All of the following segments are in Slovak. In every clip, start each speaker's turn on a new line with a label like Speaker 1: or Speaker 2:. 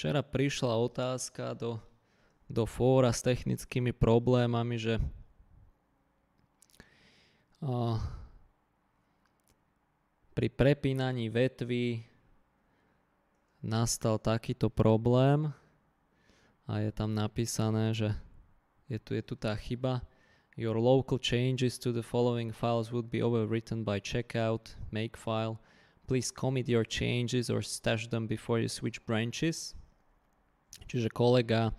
Speaker 1: včera prišla otázka do, do fóra s technickými problémami, že uh, pri prepínaní vetví nastal takýto problém a je tam napísané, že je tu, je tu tá chyba. Your local changes to the following files would be overwritten by checkout, makefile. Please commit your changes or stash them before you switch branches. Čiže kolega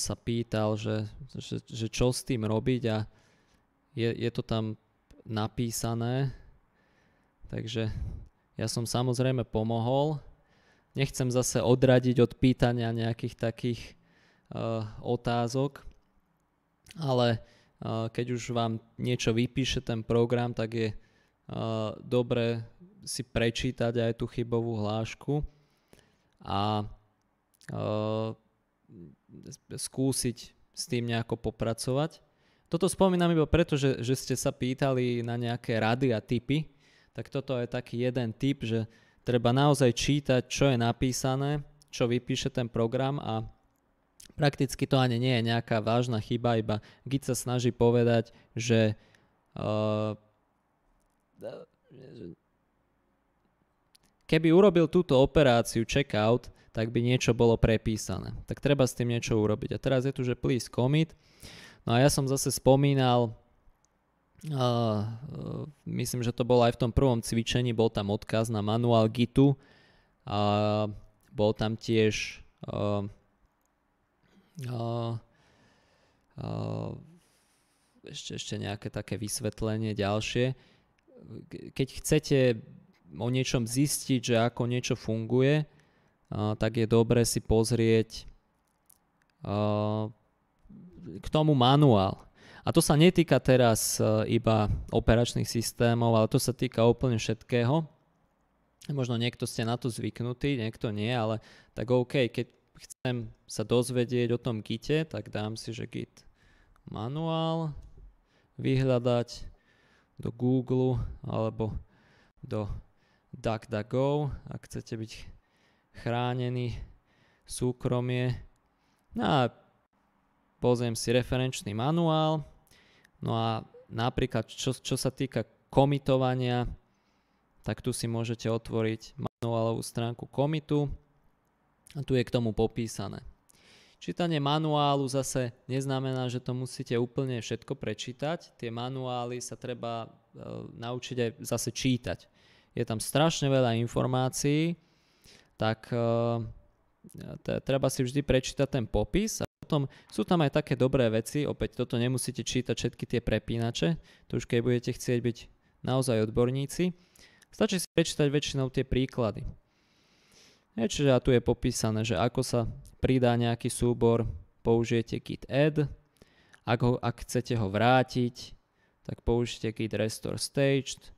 Speaker 1: sa pýtal, že, že, že čo s tým robiť a je, je to tam napísané, takže ja som samozrejme pomohol. Nechcem zase odradiť od pýtania nejakých takých uh, otázok, ale uh, keď už vám niečo vypíše ten program, tak je uh, dobre si prečítať aj tú chybovú hlášku. A skúsiť s tým nejako popracovať. Toto spomínam iba preto, že, že ste sa pýtali na nejaké rady a typy, tak toto je taký jeden typ, že treba naozaj čítať, čo je napísané, čo vypíše ten program a prakticky to ani nie je nejaká vážna chyba, iba Git sa snaží povedať, že uh, keby urobil túto operáciu checkout, tak by niečo bolo prepísané. Tak treba s tým niečo urobiť. A teraz je tu, že please commit. No a ja som zase spomínal Uh, myslím, že to bolo aj v tom prvom cvičení, bol tam odkaz na manuál Gitu a bol tam tiež uh, uh, uh, ešte, ešte nejaké také vysvetlenie ďalšie. Keď chcete o niečom zistiť, že ako niečo funguje, uh, tak je dobre si pozrieť k tomu manuál a to sa netýka teraz e, iba operačných systémov, ale to sa týka úplne všetkého. Možno niekto ste na to zvyknutí, niekto nie, ale tak OK, keď chcem sa dozvedieť o tom Gite, tak dám si, že Git manuál, vyhľadať do Google alebo do DuckDuckGo, ak chcete byť chránený súkromie. No a pozriem si referenčný manuál, No a napríklad, čo, čo sa týka komitovania, tak tu si môžete otvoriť manuálovú stránku komitu a tu je k tomu popísané. Čítanie manuálu zase neznamená, že to musíte úplne všetko prečítať. Tie manuály sa treba e, naučiť aj zase čítať. Je tam strašne veľa informácií, tak e, treba si vždy prečítať ten popis a potom sú tam aj také dobré veci, opäť toto nemusíte čítať všetky tie prepínače, to už keď budete chcieť byť naozaj odborníci. Stačí si prečítať väčšinou tie príklady. Je, čiže tu je popísané, že ako sa pridá nejaký súbor, použijete git add, ak, ak chcete ho vrátiť, tak použite git restore staged,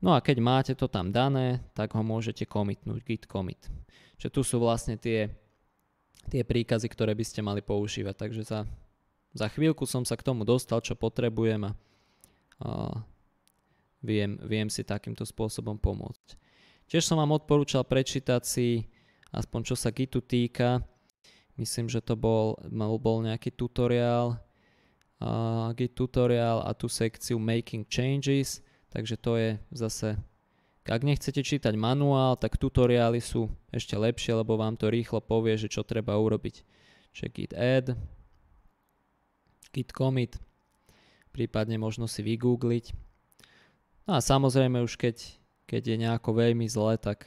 Speaker 1: No a keď máte to tam dané, tak ho môžete commitnúť, git commit. Čiže tu sú vlastne tie tie príkazy, ktoré by ste mali používať. Takže za, za chvíľku som sa k tomu dostal, čo potrebujem a, a viem, viem si takýmto spôsobom pomôcť. Tiež som vám odporúčal prečítať si, aspoň čo sa Gitu týka, myslím, že to bol, bol nejaký tutoriál, uh, Git tutoriál a tú sekciu Making Changes, takže to je zase ak nechcete čítať manuál, tak tutoriály sú ešte lepšie, lebo vám to rýchlo povie, že čo treba urobiť. Čiže git add, git commit, prípadne možno si vygoogliť. No a samozrejme už keď, keď je nejako veľmi zle, tak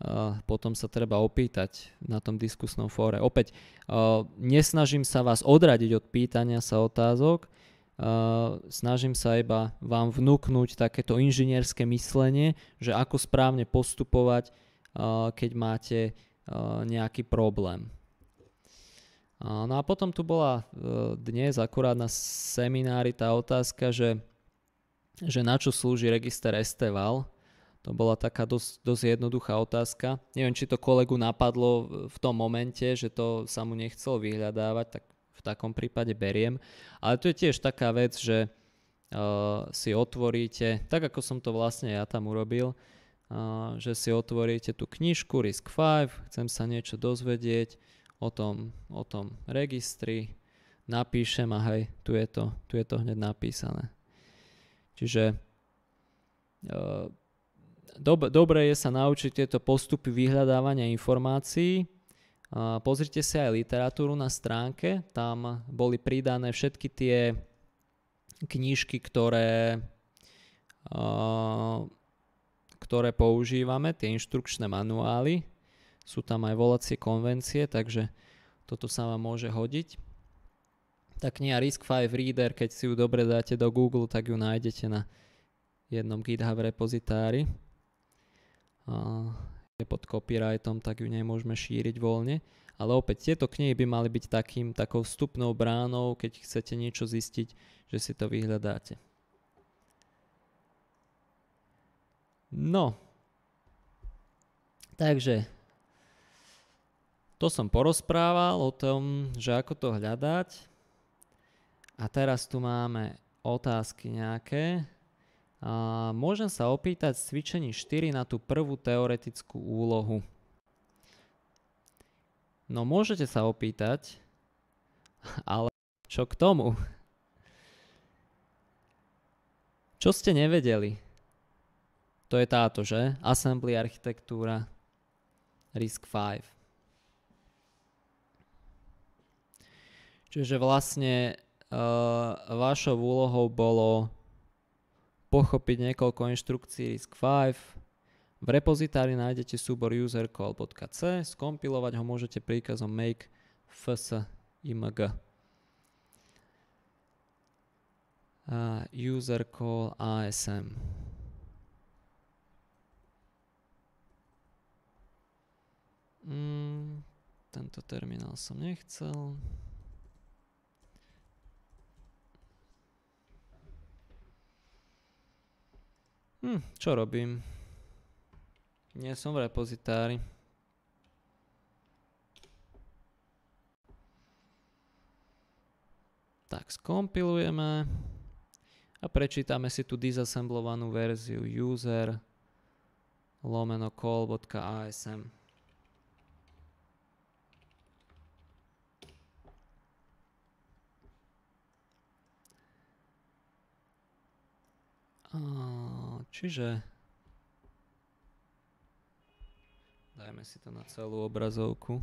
Speaker 1: uh, potom sa treba opýtať na tom diskusnom fóre. Opäť, uh, nesnažím sa vás odradiť od pýtania sa otázok, snažím sa iba vám vnúknuť takéto inžinierské myslenie, že ako správne postupovať, keď máte nejaký problém. No a potom tu bola uh, dnes akurát na seminári tá otázka, že, že na čo slúži register Esteval. To bola taká dosť, dosť jednoduchá otázka. Neviem, či to kolegu napadlo v tom momente, že to sa mu nechcel vyhľadávať, tak v takom prípade beriem. Ale to je tiež taká vec, že uh, si otvoríte, tak ako som to vlastne ja tam urobil, že si otvoríte tú knižku Risk 5, chcem sa niečo dozvedieť o tom, o tom registri, napíšem a hej, tu je to, tu je to hneď napísané. Čiže uh, dob- dobre je sa naučiť tieto postupy vyhľadávania informácií. Pozrite si aj literatúru na stránke, tam boli pridané všetky tie knižky, ktoré ktoré používame, tie inštrukčné manuály. Sú tam aj volacie konvencie, takže toto sa vám môže hodiť. Tá kniha Risk 5 Reader, keď si ju dobre dáte do Google, tak ju nájdete na jednom GitHub repozitári. Pod copyrightom, tak ju nemôžeme šíriť voľne. Ale opäť tieto knihy by mali byť takým, takou vstupnou bránou, keď chcete niečo zistiť, že si to vyhľadáte. No, takže to som porozprával o tom, že ako to hľadať. A teraz tu máme otázky nejaké. A môžem sa opýtať z cvičení 4 na tú prvú teoretickú úlohu. No môžete sa opýtať, ale čo k tomu? Čo ste nevedeli? To je táto, že? Assembly architektúra RISC 5. Čiže vlastne uh, vašou úlohou bolo pochopiť niekoľko inštrukcií RISC 5. V repozitári nájdete súbor usercall.c, skompilovať ho môžete príkazom make fsimg. Uh, usercall ASM. Mm, tento terminál som nechcel. Hm, čo robím? Nie som v repozitári. Tak, skompilujeme a prečítame si tú disassemblovanú verziu user lomeno call.asm. Čiže dajme si to na celú obrazovku.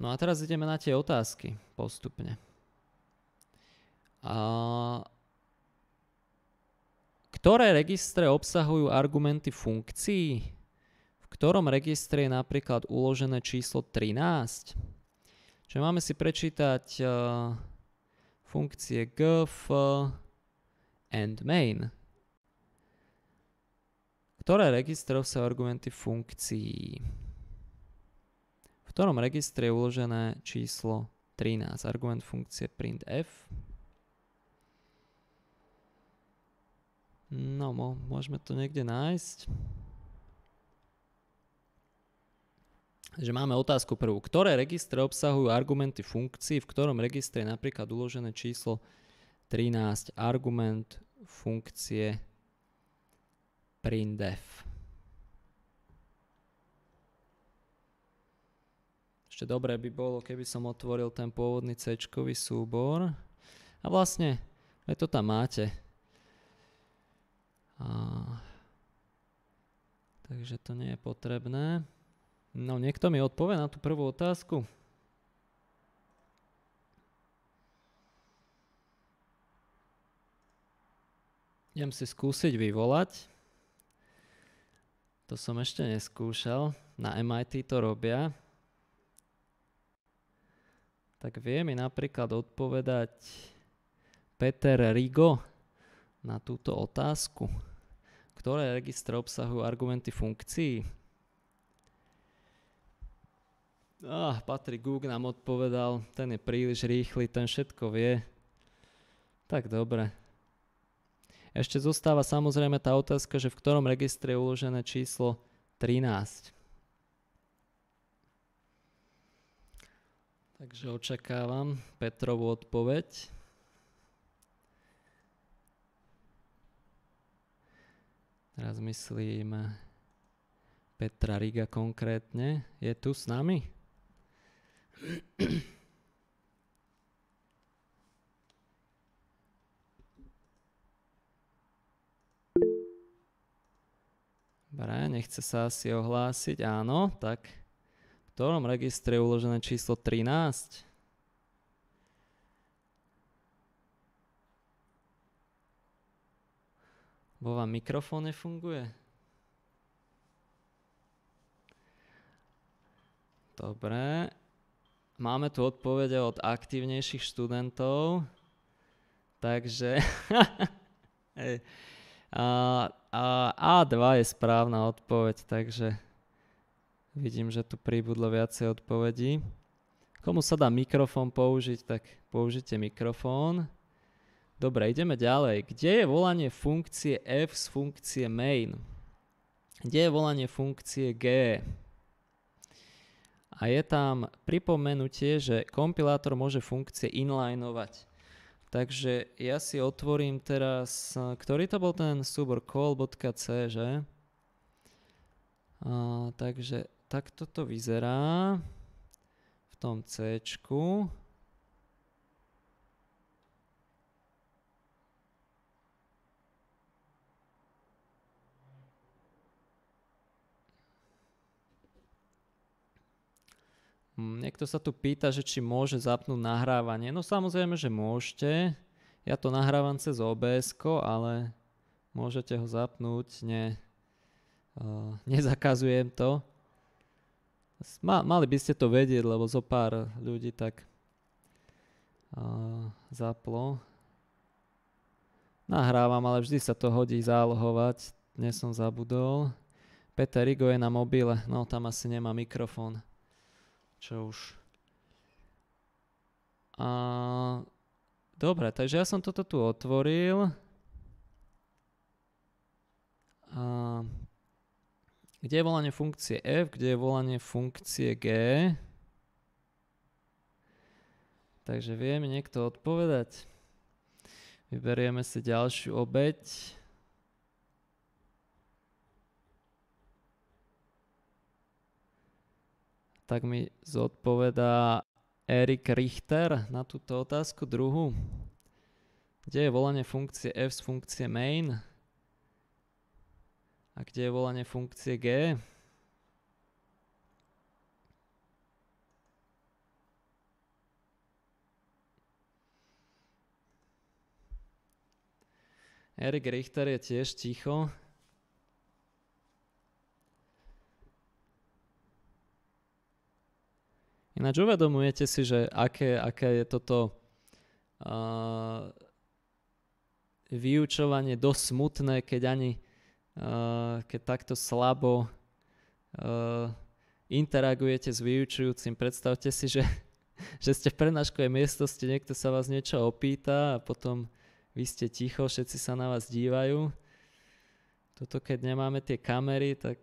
Speaker 1: No a teraz ideme na tie otázky postupne. A ktoré registre obsahujú argumenty funkcií? V ktorom registre je napríklad uložené číslo 13? Čiže máme si prečítať uh, funkcie gf and main, ktoré registre sa argumenty funkcií. V ktorom registre je uložené číslo 13, argument funkcie printf. No, môžeme to niekde nájsť. Že máme otázku prvú. Ktoré registre obsahujú argumenty funkcií, v ktorom registre je napríklad uložené číslo 13, argument funkcie printf. Ešte dobré by bolo, keby som otvoril ten pôvodný c súbor. A vlastne, aj to tam máte. A... Takže to nie je potrebné. No, niekto mi odpovie na tú prvú otázku. Idem si skúsiť vyvolať. To som ešte neskúšal. Na MIT to robia. Tak vie mi napríklad odpovedať Peter Rigo na túto otázku. Ktoré registre obsahujú argumenty funkcií? Ah, Patrik Gug nám odpovedal, ten je príliš rýchly, ten všetko vie. Tak dobre. Ešte zostáva samozrejme tá otázka, že v ktorom registre je uložené číslo 13. Takže očakávam Petrovú odpoveď. Teraz myslím Petra Riga konkrétne. Je tu s nami? Dobre, nechce sa asi ohlásiť. Áno, tak v ktorom registre je uložené číslo 13? Bo vám mikrofón nefunguje? Dobre. Máme tu odpovede od aktívnejších študentov. Takže... a, a A2 je správna odpoveď, takže vidím, že tu pribudlo viacej odpovedí. Komu sa dá mikrofón použiť, tak použite mikrofón. Dobre, ideme ďalej. Kde je volanie funkcie f z funkcie main? Kde je volanie funkcie g? A je tam pripomenutie, že kompilátor môže funkcie inlineovať. Takže ja si otvorím teraz, ktorý to bol ten súbor call.c, že? A, takže takto to vyzerá v tom C. niekto sa tu pýta, že či môže zapnúť nahrávanie. No samozrejme, že môžete. Ja to nahrávam cez OBS, ale môžete ho zapnúť. Nie, uh, nezakazujem to. Ma, mali by ste to vedieť, lebo zo pár ľudí tak uh, zaplo. Nahrávam, ale vždy sa to hodí zálohovať. Dnes som zabudol. Peter Rigo je na mobile, no tam asi nemá mikrofón čo už... A... Dobre, takže ja som toto tu otvoril. A... Kde je volanie funkcie f, kde je volanie funkcie g? Takže vie mi niekto odpovedať? Vyberieme si ďalšiu obeď. Tak mi zodpovedá Erik Richter na túto otázku druhú. Kde je volanie funkcie f z funkcie main? A kde je volanie funkcie g? Erik Richter je tiež ticho. Ináč uvedomujete si, že aké, aké je toto uh, vyučovanie dosť smutné, keď ani uh, keď takto slabo uh, interagujete s vyučujúcim. Predstavte si, že, že ste v prednáškovej miestnosti, niekto sa vás niečo opýta a potom vy ste ticho, všetci sa na vás dívajú. Toto keď nemáme tie kamery, tak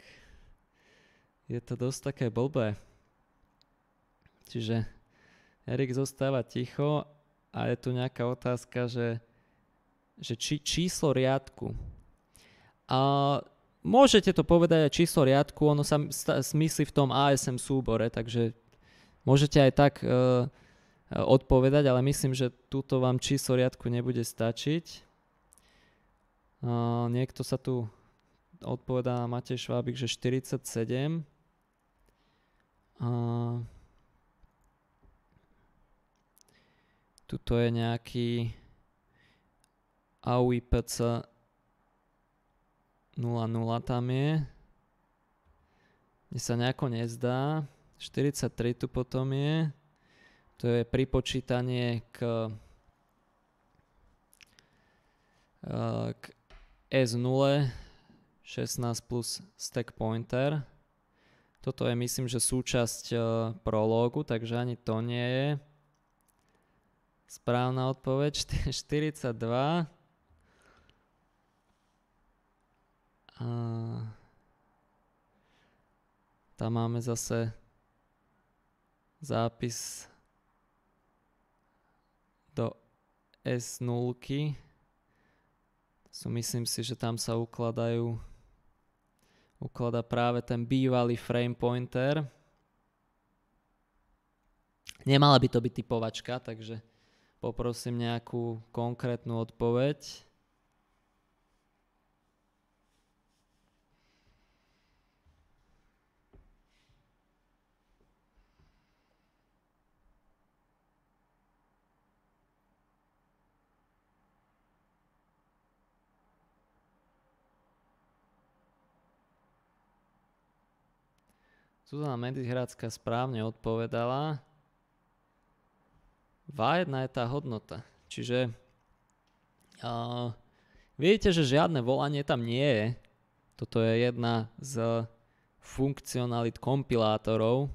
Speaker 1: je to dosť také blbé. Čiže Erik zostáva ticho a je tu nejaká otázka, že, že či, číslo riadku. A môžete to povedať aj číslo riadku, ono sa smyslí v tom ASM súbore, takže môžete aj tak uh, odpovedať, ale myslím, že túto vám číslo riadku nebude stačiť. Uh, niekto sa tu odpovedá na Matej Švábik, že 47. Uh, Tuto je nejaký AUIPC 00 tam je. Mne sa nejako nezdá. 43 tu potom je. To je pripočítanie k, eh, k S0 16 plus stack pointer. Toto je myslím, že súčasť uh, prológu, takže ani to nie je. Správna odpoveď 42. A tam máme zase zápis do S0. Sú, myslím si, že tam sa ukladajú ukladá práve ten bývalý frame pointer. Nemala by to byť typovačka, takže poprosím nejakú konkrétnu odpoveď. Zuzana Medihradská správne odpovedala. V1 je tá hodnota. Čiže uh, viete, že žiadne volanie tam nie je. Toto je jedna z funkcionalit kompilátorov.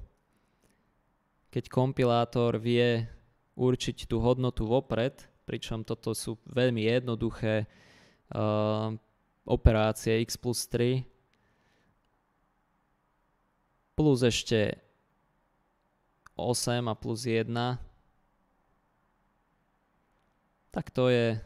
Speaker 1: Keď kompilátor vie určiť tú hodnotu vopred, pričom toto sú veľmi jednoduché uh, operácie x plus 3, plus ešte 8 a plus 1, tak to je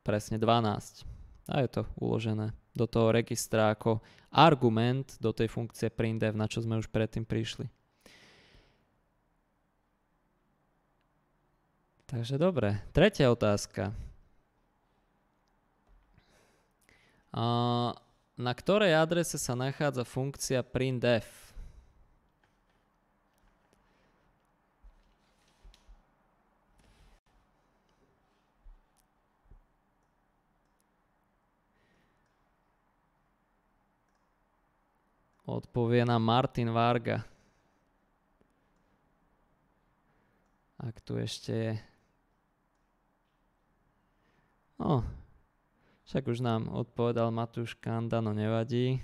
Speaker 1: presne 12. A je to uložené do toho registra ako argument do tej funkcie printf, na čo sme už predtým prišli. Takže dobre. Tretia otázka. Na ktorej adrese sa nachádza funkcia printf? Odpovie nám Martin Varga. Ak tu ešte je. No, však už nám odpovedal Matúš Kanda, no nevadí.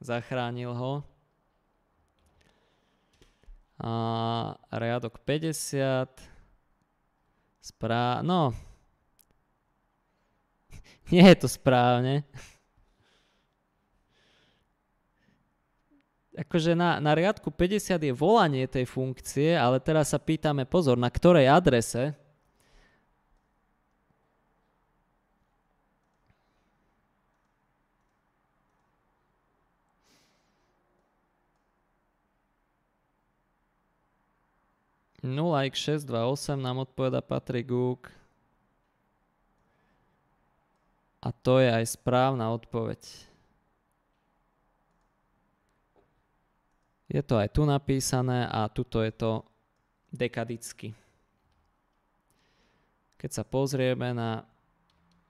Speaker 1: Zachránil ho. A riadok 50. Sprá... No. Nie je to správne. Akože na, na riadku 50 je volanie tej funkcie, ale teraz sa pýtame, pozor, na ktorej adrese x628 nám odpoveda Patrik Gúk. A to je aj správna odpoveď. Je to aj tu napísané a tuto je to dekadicky. Keď sa pozrieme na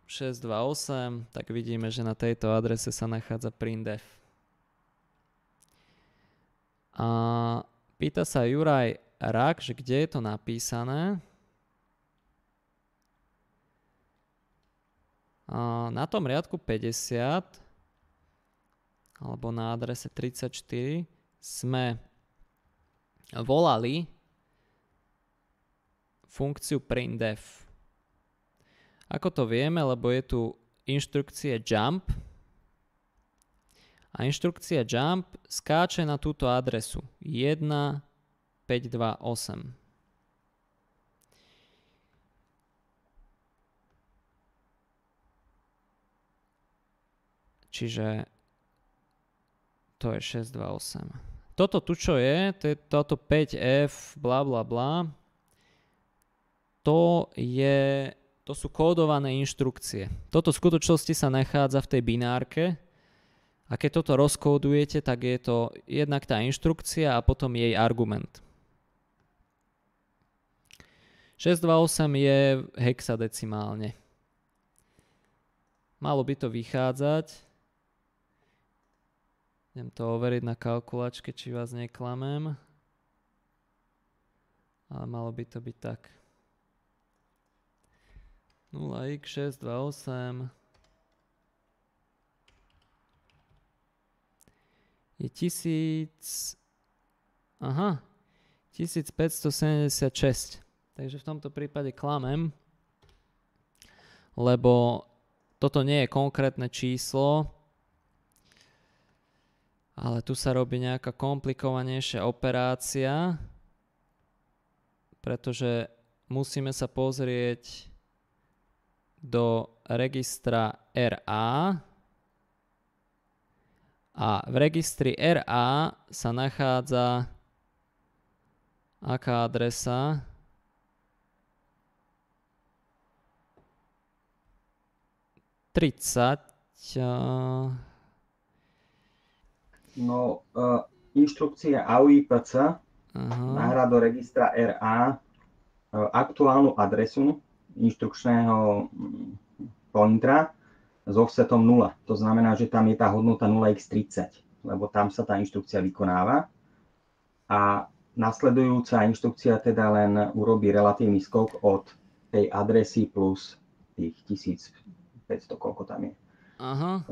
Speaker 1: 628, tak vidíme, že na tejto adrese sa nachádza printf. A pýta sa Juraj, rak, že kde je to napísané. Na tom riadku 50 alebo na adrese 34 sme volali funkciu printf. Ako to vieme, lebo je tu inštrukcie jump a inštrukcia jump skáče na túto adresu 1, 528. Čiže to je 628. Toto tu, čo je, to je toto 5F, bla bla bla, to je, to sú kódované inštrukcie. Toto v skutočnosti sa nachádza v tej binárke, a keď toto rozkódujete, tak je to jednak tá inštrukcia a potom jej argument. 628 je hexadecimálne. Malo by to vychádzať. Idem to overiť na kalkulačke, či vás neklamem. Ale malo by to byť tak. 0x628 je 1000... Aha, 1576. Takže v tomto prípade klamem, lebo toto nie je konkrétne číslo, ale tu sa robí nejaká komplikovanejšia operácia, pretože musíme sa pozrieť do registra RA a v registri RA sa nachádza aká adresa? Tridsať.
Speaker 2: No, uh, inštrukcia AUIPC nahrá do registra RA uh, aktuálnu adresu inštrukčného mm, pointera s offsetom 0. To znamená, že tam je tá hodnota 0x30, lebo tam sa tá inštrukcia vykonáva. A nasledujúca inštrukcia teda len urobí relatívny skok od tej adresy plus tých 1500, koľko tam je.
Speaker 1: Aha.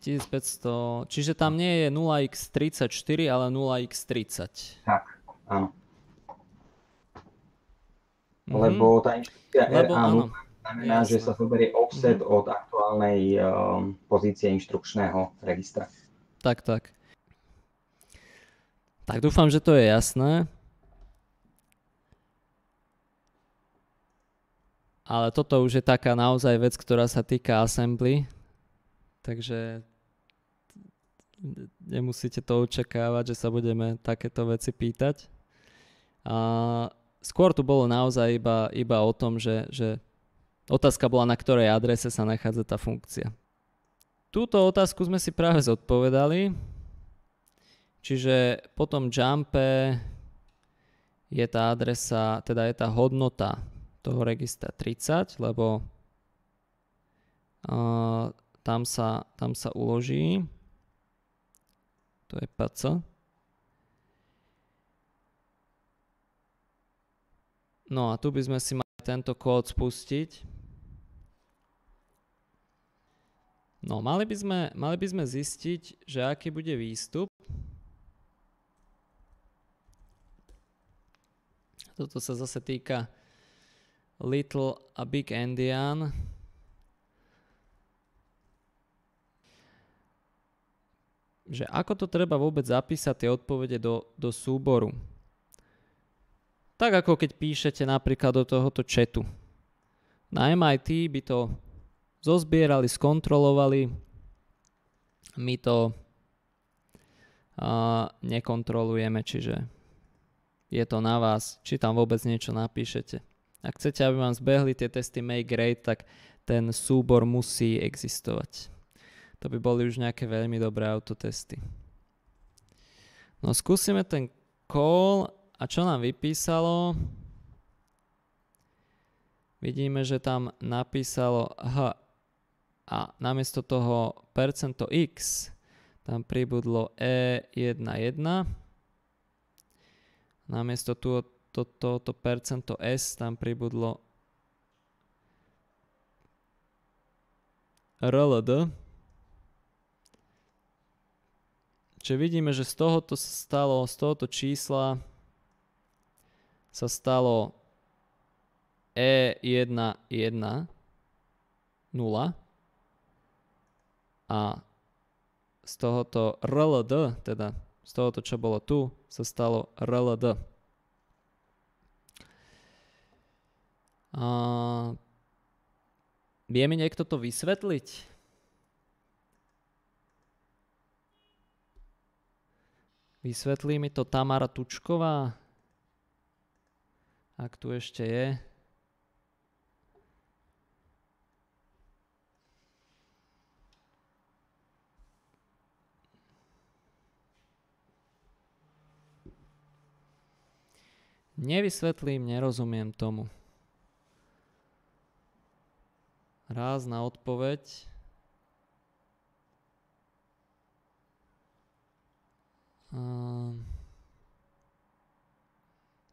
Speaker 1: 1500, čiže tam nie je 0x34, ale 0x30.
Speaker 2: Tak, áno. Mm-hmm. Lebo tá inštrukcia Lebo, RA áno. znamená, Jasne. že sa zoberie offset mm-hmm. od aktuálnej um, pozície inštrukčného registra.
Speaker 1: Tak, tak. Tak dúfam, že to je jasné. Ale toto už je taká naozaj vec, ktorá sa týka assembly. Takže nemusíte to očakávať, že sa budeme takéto veci pýtať. A skôr tu bolo naozaj iba, iba o tom, že, že otázka bola, na ktorej adrese sa nachádza tá funkcia. Túto otázku sme si práve zodpovedali, čiže po tom jumpe je tá adresa, teda je tá hodnota toho registra 30, lebo uh, tam, sa, tam sa uloží, to je PC, No a tu by sme si mali tento kód spustiť. No, mali by sme, mali by sme zistiť, že aký bude výstup. Toto sa zase týka Little a Big Endian. Že ako to treba vôbec zapísať tie odpovede do, do súboru. Tak ako keď píšete napríklad do tohoto chatu. Na MIT by to zozbierali, skontrolovali, my to uh, nekontrolujeme, čiže je to na vás, či tam vôbec niečo napíšete. Ak chcete, aby vám zbehli tie testy make grade, tak ten súbor musí existovať. To by boli už nejaké veľmi dobré autotesty. No skúsime ten call a čo nám vypísalo? Vidíme, že tam napísalo H a namiesto toho percento x tam pribudlo E11. Namiesto tu, to, tohoto percento S tam pribudlo RLD. Čiže vidíme, že z tohoto stalo, z tohoto čísla sa stalo E110 a z tohoto RLD, teda z tohoto, čo bolo tu, sa stalo RLD. A vie niekto to vysvetliť? Vysvetlí mi to Tamara Tučková? ak tu ešte je. Nevysvetlím, nerozumiem tomu. Rázna odpoveď.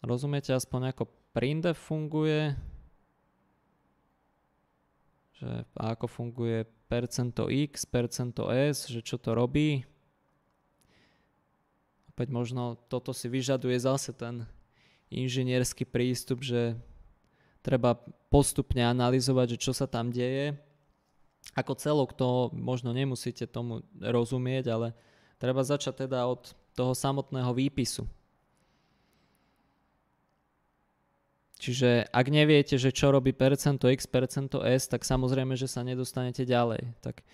Speaker 1: Rozumiete aspoň ako printf funguje, že ako funguje percento x, percento s, že čo to robí. Opäť možno toto si vyžaduje zase ten inžinierský prístup, že treba postupne analyzovať, že čo sa tam deje. Ako celok to možno nemusíte tomu rozumieť, ale treba začať teda od toho samotného výpisu. Čiže ak neviete, že čo robí percento x, percento s, tak samozrejme, že sa nedostanete ďalej. Tak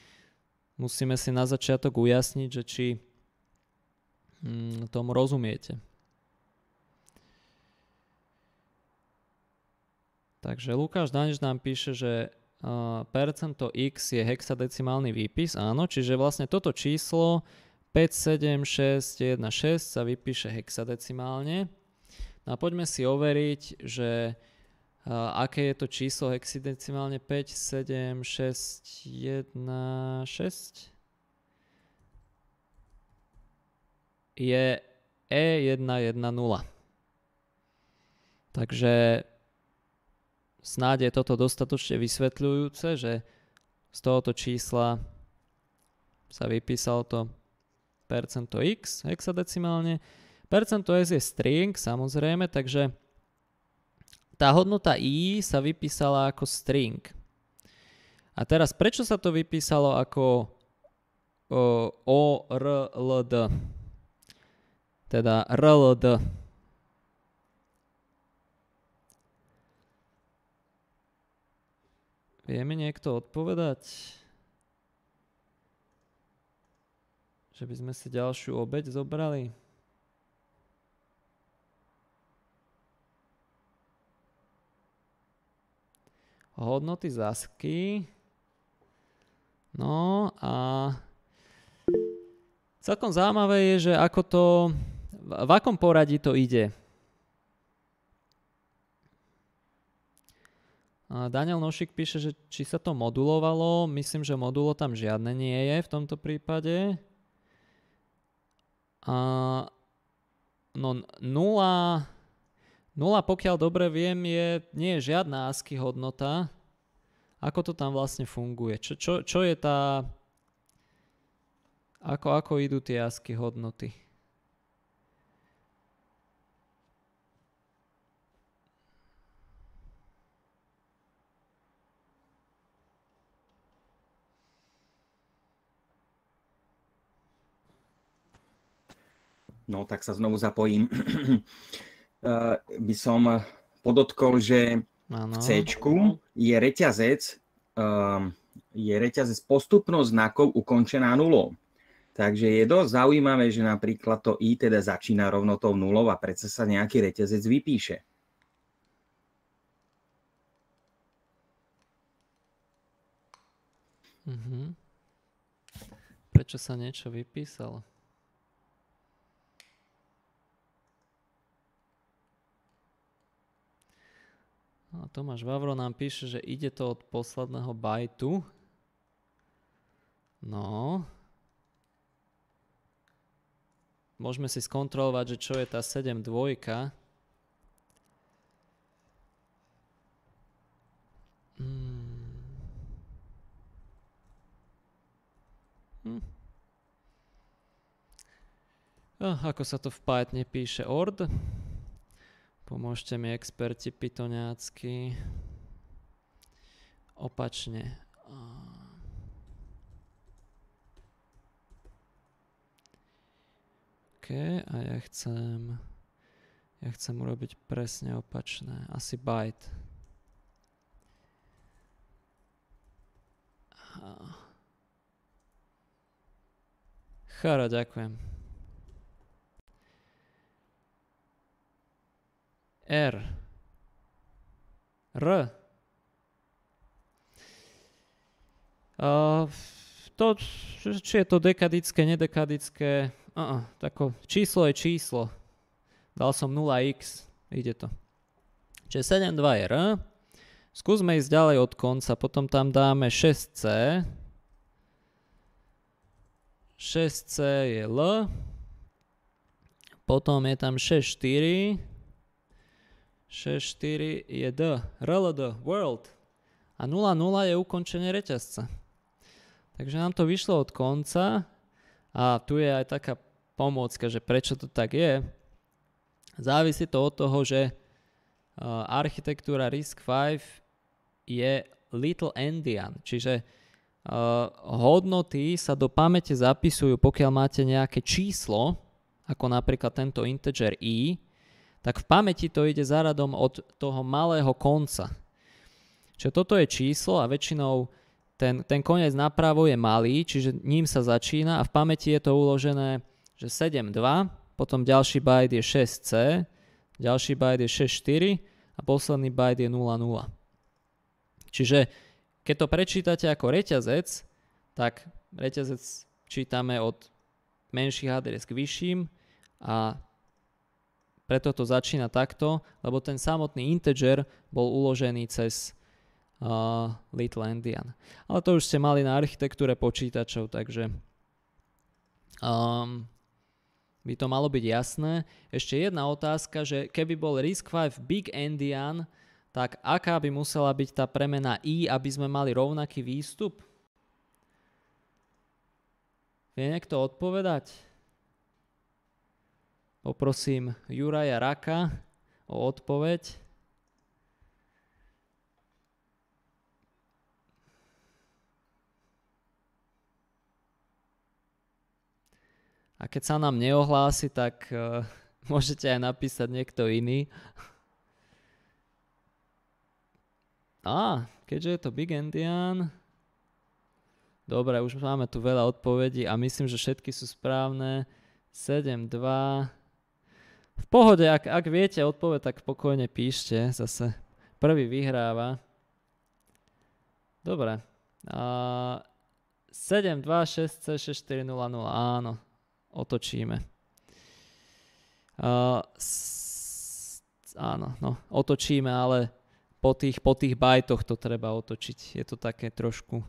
Speaker 1: musíme si na začiatok ujasniť, že či mm, tomu rozumiete. Takže Lukáš Daniš nám píše, že uh, percento x je hexadecimálny výpis, áno, čiže vlastne toto číslo 57616 sa vypíše hexadecimálne. No a poďme si overiť, že uh, aké je to číslo hexadecimálne 57616 je E110. Takže snáď je toto dostatočne vysvetľujúce, že z tohoto čísla sa vypísalo to percento x hexadecimálne. Percento s je string, samozrejme, takže tá hodnota i sa vypísala ako string. A teraz prečo sa to vypísalo ako o, r, l, d? Teda r, l, d. Vie mi niekto odpovedať? Že by sme si ďalšiu obeď zobrali? Hodnoty zasky. No a celkom zaujímavé je, že ako to, v akom poradí to ide. Daniel Nošik píše, že či sa to modulovalo. Myslím, že modulo tam žiadne nie je v tomto prípade. No 0, 0, pokiaľ dobre viem, je, nie je žiadna ASCII hodnota. Ako to tam vlastne funguje? Čo, čo, čo je tá... Ako, ako idú tie ASCII hodnoty?
Speaker 2: No tak sa znovu zapojím. Eh, by som podotkol, že ano. v C je reťazec, um, je reťazec postupnosť znakov ukončená nulou. Takže je dosť zaujímavé, že napríklad to i teda začína rovno tou nulou a predsa sa nejaký reťazec vypíše.
Speaker 1: Mhm. Prečo sa niečo vypísalo? A Tomáš Vavro nám píše, že ide to od posledného bajtu. No. Môžeme si skontrolovať, že čo je tá 7 dvojka. Hmm. Hm. Oh, ako sa to v Pythone píše? Ord. Pomôžte mi experti pitoňácky. Opačne. OK, a ja chcem ja chcem urobiť presne opačné. Asi byte. Chara, ďakujem. R. R. To, či je to dekadické, nedekadické, uh, tako, číslo je číslo. Dal som 0x, ide to. Čiže 7,2 je R. Skúsme ísť ďalej od konca, potom tam dáme 6C. 6C je L. Potom je tam 6,4. 6, 4 je D, RLD, World. A 0, 0 je ukončenie reťazca. Takže nám to vyšlo od konca a tu je aj taká pomôcka, že prečo to tak je. Závisí to od toho, že uh, architektúra RISC-V je little endian, čiže uh, hodnoty sa do pamäte zapisujú, pokiaľ máte nejaké číslo, ako napríklad tento integer i, tak v pamäti to ide za radom od toho malého konca. Čiže toto je číslo a väčšinou ten, ten koniec napravo je malý, čiže ním sa začína a v pamäti je to uložené, že 7.2, potom ďalší byte je 6C, ďalší byte je 6.4 a posledný byte je 0.0. Čiže keď to prečítate ako reťazec, tak reťazec čítame od menších adres k vyšším a preto to začína takto, lebo ten samotný integer bol uložený cez uh, Little Endian. Ale to už ste mali na architektúre počítačov, takže um, by to malo byť jasné. Ešte jedna otázka, že keby bol RISC-V Big Endian, tak aká by musela byť tá premena i, aby sme mali rovnaký výstup? Vie niekto odpovedať? Poprosím Juraja Raka o odpoveď. A keď sa nám neohlási, tak uh, môžete aj napísať niekto iný. Á, keďže je to Big Endian. Dobre, už máme tu veľa odpovedí a myslím, že všetky sú správne. 7, 2, v pohode, ak, ak viete odpoveď, tak pokojne píšte. Zase prvý vyhráva. Dobre. Uh, 7, 2, 6, C, 6, 4, 0, 0. Áno, otočíme. Uh, s, áno, no, otočíme, ale po tých, po tých bajtoch to treba otočiť. Je to také trošku,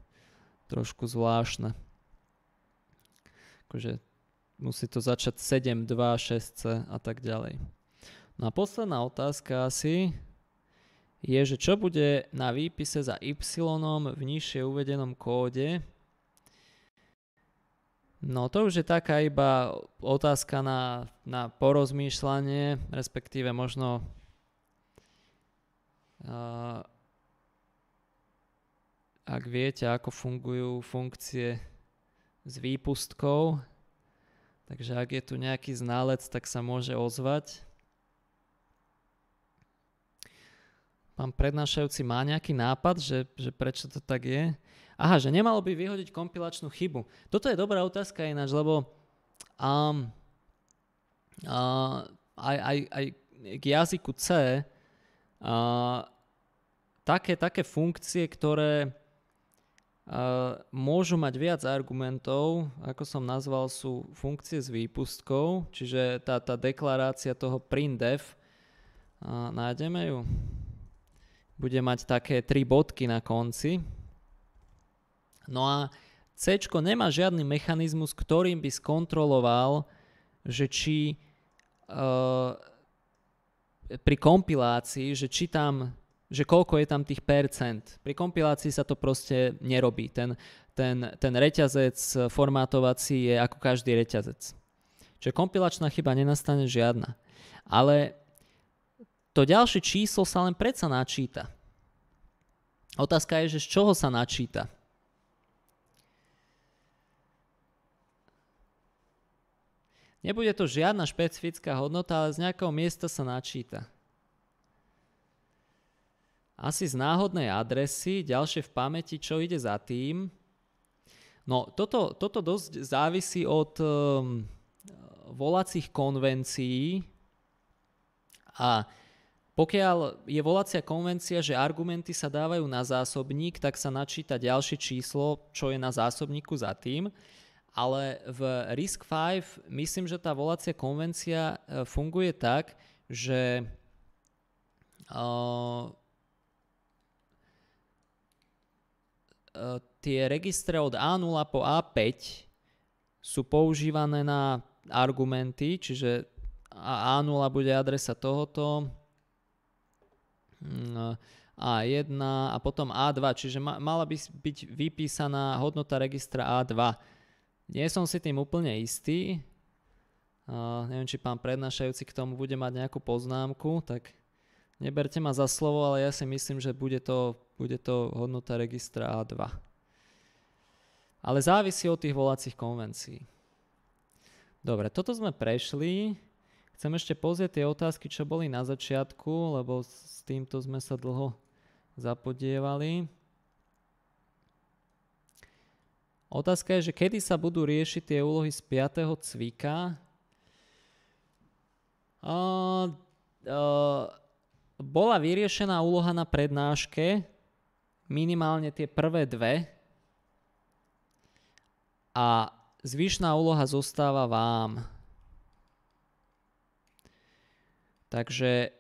Speaker 1: trošku zvláštne. Akože musí to začať 7, 2, 6 a tak ďalej. No a posledná otázka asi je, že čo bude na výpise za y v nižšie uvedenom kóde. No to už je taká iba otázka na, na porozmýšľanie, respektíve možno uh, ak viete, ako fungujú funkcie s výpustkou, Takže ak je tu nejaký znalec, tak sa môže ozvať. Pán prednášajúci má nejaký nápad, že, že prečo to tak je? Aha, že nemalo by vyhodiť kompilačnú chybu. Toto je dobrá otázka ináč, lebo um, uh, aj, aj, aj k jazyku C uh, také, také funkcie, ktoré môžu mať viac argumentov, ako som nazval, sú funkcie s výpustkou, čiže tá, tá deklarácia toho printf, nájdeme ju, bude mať také tri bodky na konci. No a C nemá žiadny mechanizmus, ktorým by skontroloval, že či uh, pri kompilácii, že či tam že koľko je tam tých percent. Pri kompilácii sa to proste nerobí. Ten, ten, ten reťazec formátovací je ako každý reťazec. Čiže kompilačná chyba nenastane žiadna. Ale to ďalšie číslo sa len predsa načíta. Otázka je, že z čoho sa načíta. Nebude to žiadna špecifická hodnota, ale z nejakého miesta sa načíta. Asi z náhodnej adresy, ďalšie v pamäti, čo ide za tým. No, toto, toto dosť závisí od um, volacích konvencií a pokiaľ je volacia konvencia, že argumenty sa dávajú na zásobník, tak sa načíta ďalšie číslo, čo je na zásobníku za tým. Ale v RISC-V myslím, že tá volacia konvencia e, funguje tak, že uh, tie registre od A0 po A5 sú používané na argumenty, čiže A0 bude adresa tohoto, mm, A1 a potom A2, čiže mala by byť vypísaná hodnota registra A2. Nie som si tým úplne istý, uh, neviem, či pán prednášajúci k tomu bude mať nejakú poznámku, tak neberte ma za slovo, ale ja si myslím, že bude to bude to hodnota registra A2. Ale závisí od tých volacích konvencií. Dobre, toto sme prešli. chcem ešte pozrieť tie otázky, čo boli na začiatku, lebo s týmto sme sa dlho zapodievali. Otázka je, že kedy sa budú riešiť tie úlohy z 5. cvika. Uh, uh, bola vyriešená úloha na prednáške, minimálne tie prvé dve. A zvyšná úloha zostáva vám. Takže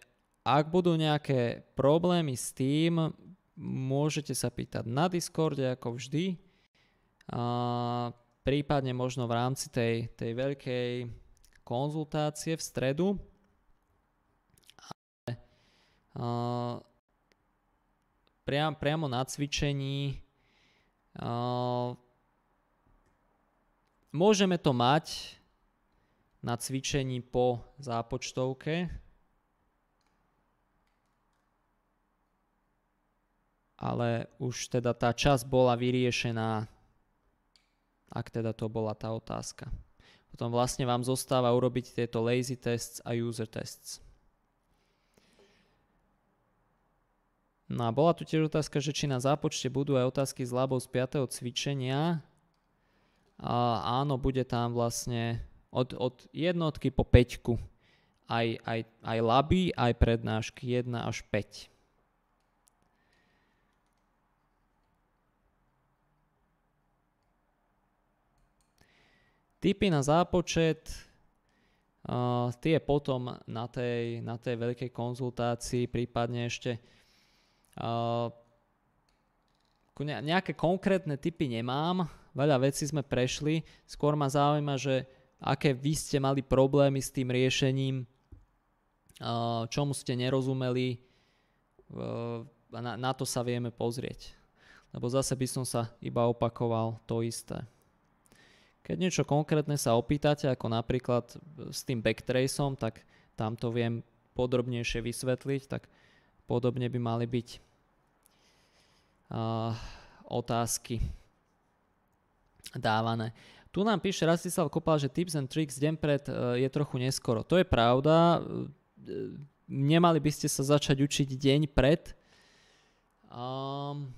Speaker 1: ak budú nejaké problémy s tým, môžete sa pýtať na Discorde ako vždy a prípadne možno v rámci tej, tej veľkej konzultácie v stredu. A, priam, priamo na cvičení a, môžeme to mať na cvičení po zápočtovke, ale už teda tá časť bola vyriešená ak teda to bola tá otázka. Potom vlastne vám zostáva urobiť tieto lazy tests a user tests. No a bola tu tiež otázka, že či na zápočte budú aj otázky z labov z 5. cvičenia. A áno, bude tam vlastne od, od jednotky po 5. Aj, aj, aj laby, aj prednášky 1 až 5. Tipy na zápočet, uh, tie potom na tej, na tej veľkej konzultácii, prípadne ešte nejaké konkrétne typy nemám, veľa vecí sme prešli, skôr ma zaujíma, že aké vy ste mali problémy s tým riešením, uh, čomu ste nerozumeli, uh, na, na to sa vieme pozrieť. Lebo zase by som sa iba opakoval to isté. Keď niečo konkrétne sa opýtate, ako napríklad s tým backtraceom, tak tam to viem podrobnejšie vysvetliť, tak podobne by mali byť uh, otázky dávané. Tu nám píše Rastislav Kopal, že tips and tricks deň pred uh, je trochu neskoro. To je pravda. Nemali by ste sa začať učiť deň pred. Um,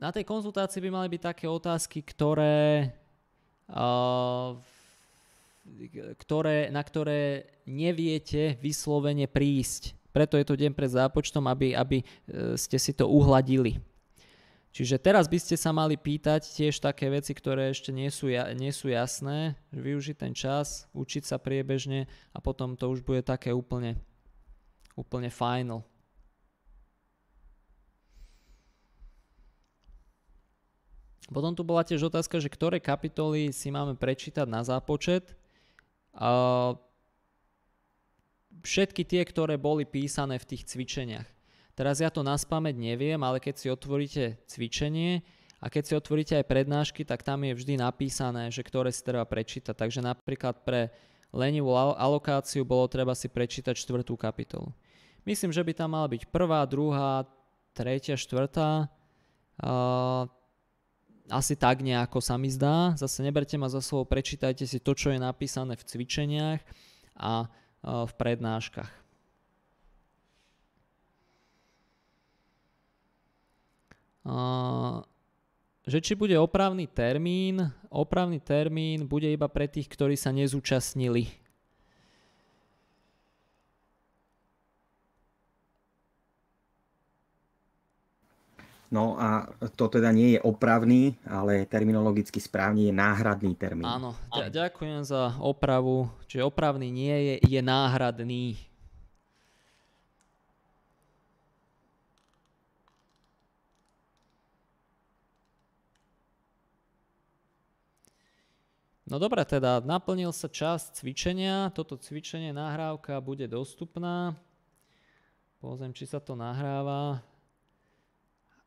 Speaker 1: na tej konzultácii by mali byť také otázky, ktoré, uh, ktoré, na ktoré neviete vyslovene prísť. Preto je to deň pred zápočtom, aby, aby uh, ste si to uhladili. Čiže teraz by ste sa mali pýtať tiež také veci, ktoré ešte nie sú, nie sú jasné, využiť ten čas, učiť sa priebežne a potom to už bude také úplne, úplne final. Potom tu bola tiež otázka, že ktoré kapitoly si máme prečítať na zápočet. A všetky tie, ktoré boli písané v tých cvičeniach. Teraz ja to na spameť neviem, ale keď si otvoríte cvičenie a keď si otvoríte aj prednášky, tak tam je vždy napísané, že ktoré si treba prečítať. Takže napríklad pre lenivú alokáciu bolo treba si prečítať štvrtú kapitolu. Myslím, že by tam mala byť prvá, druhá, tretia, štvrtá. Uh, asi tak nejako sa mi zdá. Zase neberte ma za slovo, prečítajte si to, čo je napísané v cvičeniach a v prednáškach. že či bude opravný termín, opravný termín bude iba pre tých, ktorí sa nezúčastnili
Speaker 2: No a to teda nie je opravný, ale terminologicky správne je náhradný termín.
Speaker 1: Áno, ďakujem za opravu. Čiže opravný nie je, je náhradný. No dobre, teda naplnil sa čas cvičenia. Toto cvičenie nahrávka bude dostupná. Pozriem, či sa to nahráva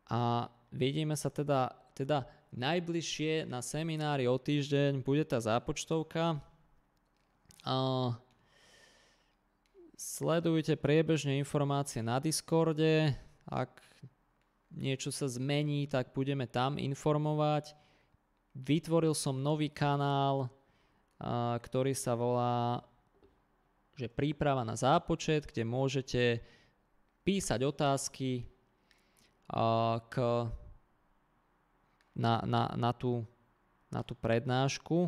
Speaker 1: a vidíme sa teda, teda najbližšie na seminári o týždeň bude tá zápočtovka. A sledujte priebežne informácie na Discorde. Ak niečo sa zmení, tak budeme tam informovať. Vytvoril som nový kanál ktorý sa volá že príprava na zápočet, kde môžete písať otázky k, na, na, na, tú, na tú prednášku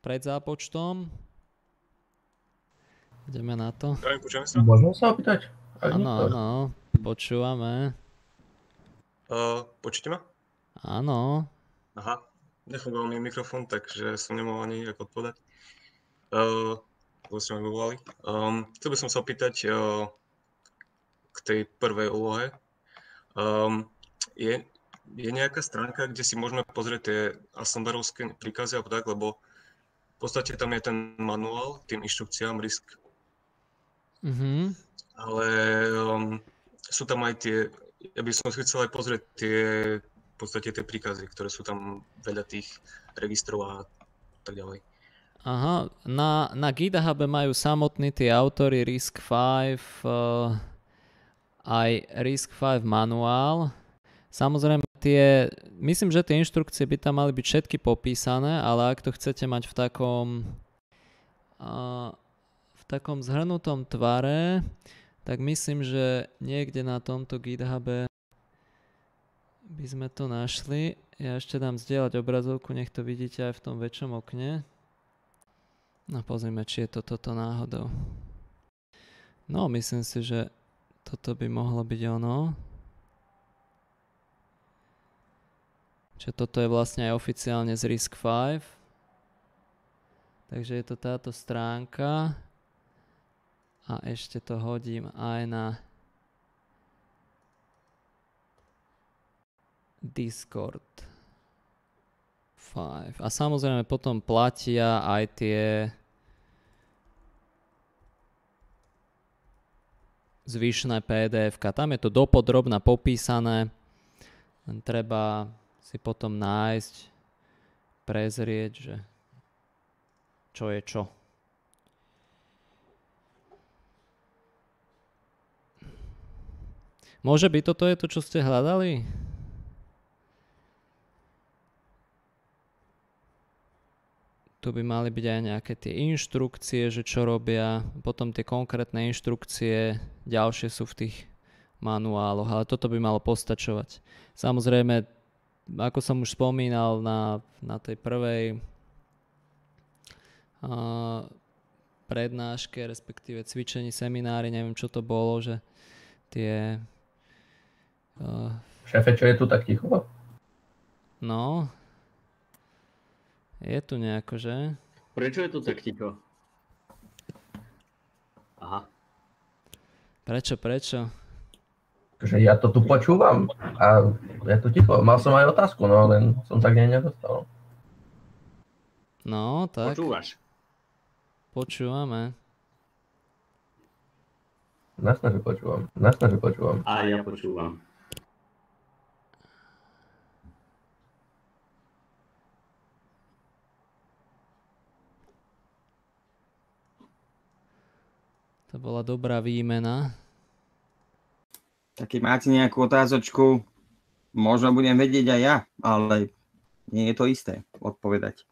Speaker 1: pred zápočtom. Ideme na to.
Speaker 3: Môžeme sa opýtať?
Speaker 1: Áno, áno, počúvame.
Speaker 4: Uh, počujete ma?
Speaker 1: Áno.
Speaker 4: Aha, nefungoval mi mikrofón, takže som nemohol ani ako odpovedať. Uh, ste ma vyvolali. Um, chcel by som sa opýtať uh, k tej prvej úlohe. Um, je, je nejaká stránka, kde si môžeme pozrieť tie assemblerovské príkazy alebo tak, lebo v podstate tam je ten manuál tým inštrukciám RISK. Mm-hmm. Ale um, sú tam aj tie ja by som si chcel aj pozrieť tie, v podstate tie príkazy, ktoré sú tam veľa tých registrov a tak ďalej.
Speaker 1: Aha, na, na GitHub majú samotní tí autory RISC-V uh, aj RISC-V manuál. Samozrejme tie, myslím, že tie inštrukcie by tam mali byť všetky popísané, ale ak to chcete mať v takom uh, v takom zhrnutom tvare, tak myslím, že niekde na tomto GitHube by sme to našli. Ja ešte dám zdieľať obrazovku, nech to vidíte aj v tom väčšom okne. No pozrime, či je to toto náhodou. No, myslím si, že toto by mohlo byť ono. Čiže toto je vlastne aj oficiálne z RISC-V. Takže je to táto stránka a ešte to hodím aj na Discord 5. A samozrejme potom platia aj tie zvyšné pdf. Tam je to dopodrobná popísané. Treba si potom nájsť, prezrieť, že čo je čo. Môže byť toto je to, čo ste hľadali? Tu by mali byť aj nejaké tie inštrukcie, že čo robia, potom tie konkrétne inštrukcie, ďalšie sú v tých manuáloch, ale toto by malo postačovať. Samozrejme, ako som už spomínal na, na tej prvej uh, prednáške, respektíve cvičení, seminári, neviem čo to bolo, že tie
Speaker 3: Uh, Šéfe, čo je tu tak ticho?
Speaker 1: No. Je tu nejako, že?
Speaker 5: Prečo je tu tak ticho? Aha.
Speaker 1: Prečo, prečo?
Speaker 3: Že ja to tu počúvam a je tu ticho. Mal som aj otázku, no len som tak nej nedostal.
Speaker 1: No, tak.
Speaker 5: Počúvaš?
Speaker 1: Počúvame.
Speaker 3: Nasne, že počúvam. Nasne, že počúvam.
Speaker 5: A ja počúvam.
Speaker 1: Bola dobrá výmena.
Speaker 2: Tak keď máte nejakú otázočku, možno budem vedieť aj ja, ale nie je to isté odpovedať.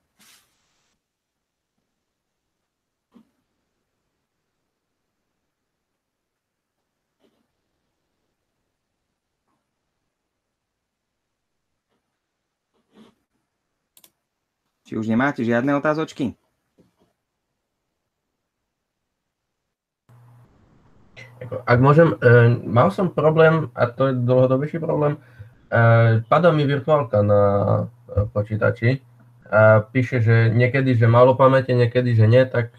Speaker 2: Či už nemáte žiadne otázočky?
Speaker 3: Ak môžem, e, mal som problém, a to je dlhodobejší problém, e, padá mi virtuálka na e, počítači a píše, že niekedy, že málo pamäte, niekedy, že nie, tak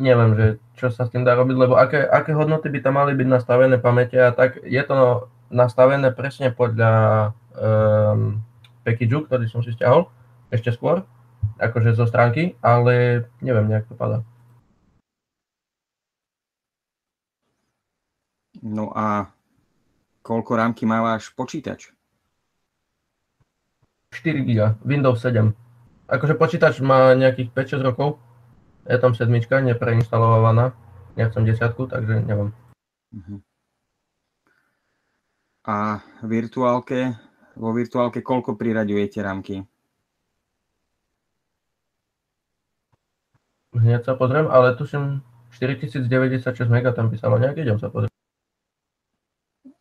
Speaker 3: neviem, že čo sa s tým dá robiť, lebo aké, aké hodnoty by tam mali byť nastavené pamäte a tak je to nastavené presne podľa um, packageu, ktorý som si stiahol ešte skôr, akože zo stránky, ale neviem, nejak to padá.
Speaker 2: No a koľko rámky má váš počítač?
Speaker 3: 4 GB, Windows 7. Akože počítač má nejakých 5-6 rokov. Je tam sedmička, nepreinštalovaná. Nechcem desiatku, takže neviem. Uh-huh.
Speaker 2: A virtuálke, vo virtuálke koľko priraďujete rámky?
Speaker 3: hneď sa pozriem, ale tuším 4096 MB tam písalo nejak, idem sa pozrieť.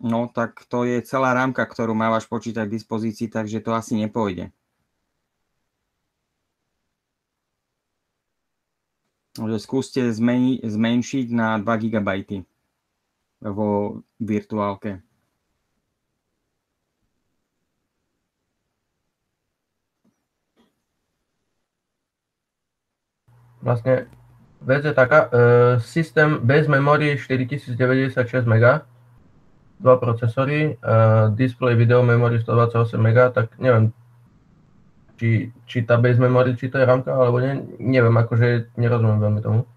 Speaker 2: No tak to je celá rámka, ktorú má váš počítač k dispozícii, takže to asi nepôjde. že skúste zmeni, zmenšiť na 2 GB vo virtuálke.
Speaker 3: Vlastne vec je taká, e, systém bez memory 4096 MB, dva procesory, e, display video memory 128 MB, tak neviem, či, či tá base memory, či to je ramka, alebo nie, neviem, akože nerozumiem veľmi tomu.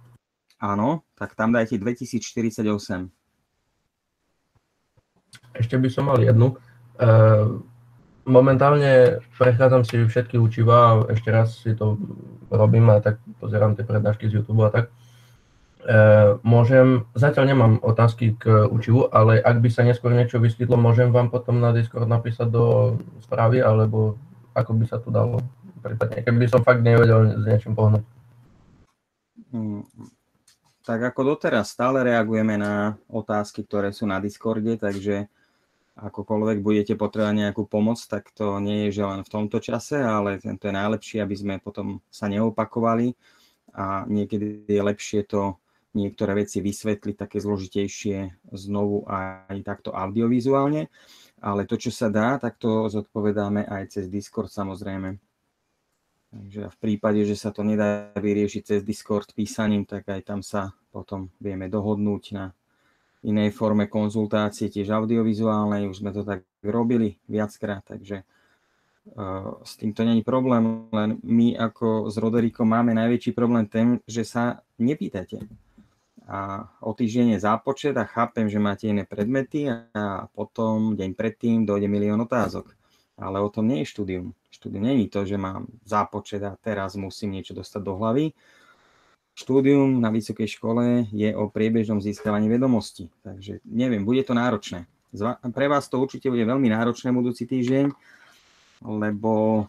Speaker 2: Áno, tak tam dajte 2048.
Speaker 3: Ešte by som mal jednu. Uh, momentálne prechádzam si všetky učiva a ešte raz si to robím a tak pozerám tie prednášky z YouTube a tak. Uh, môžem, zatiaľ nemám otázky k učivu, ale ak by sa neskôr niečo vyskytlo, môžem vám potom na Discord napísať do správy, alebo ako by sa to dalo prípadne, keby som fakt nevedel s niečím pohnúť.
Speaker 2: Hmm. Tak ako doteraz stále reagujeme na otázky, ktoré sú na Discorde, takže akokoľvek budete potrebovať nejakú pomoc, tak to nie je že len v tomto čase, ale to je najlepšie, aby sme potom sa neopakovali a niekedy je lepšie to niektoré veci vysvetliť také zložitejšie znovu aj takto audiovizuálne. Ale to, čo sa dá, tak to zodpovedáme aj cez Discord samozrejme. Takže v prípade, že sa to nedá vyriešiť cez Discord písaním, tak aj tam sa potom vieme dohodnúť na inej forme konzultácie, tiež audiovizuálnej, už sme to tak robili viackrát, takže uh, s týmto není problém, len my ako s Roderikom máme najväčší problém ten, že sa nepýtate a o týždeň je zápočet a chápem, že máte iné predmety a potom deň predtým dojde milión otázok. Ale o tom nie je štúdium. Štúdium není to, že mám zápočet a teraz musím niečo dostať do hlavy. Štúdium na vysokej škole je o priebežnom získavaní vedomostí. Takže neviem, bude to náročné. Pre vás to určite bude veľmi náročné budúci týždeň, lebo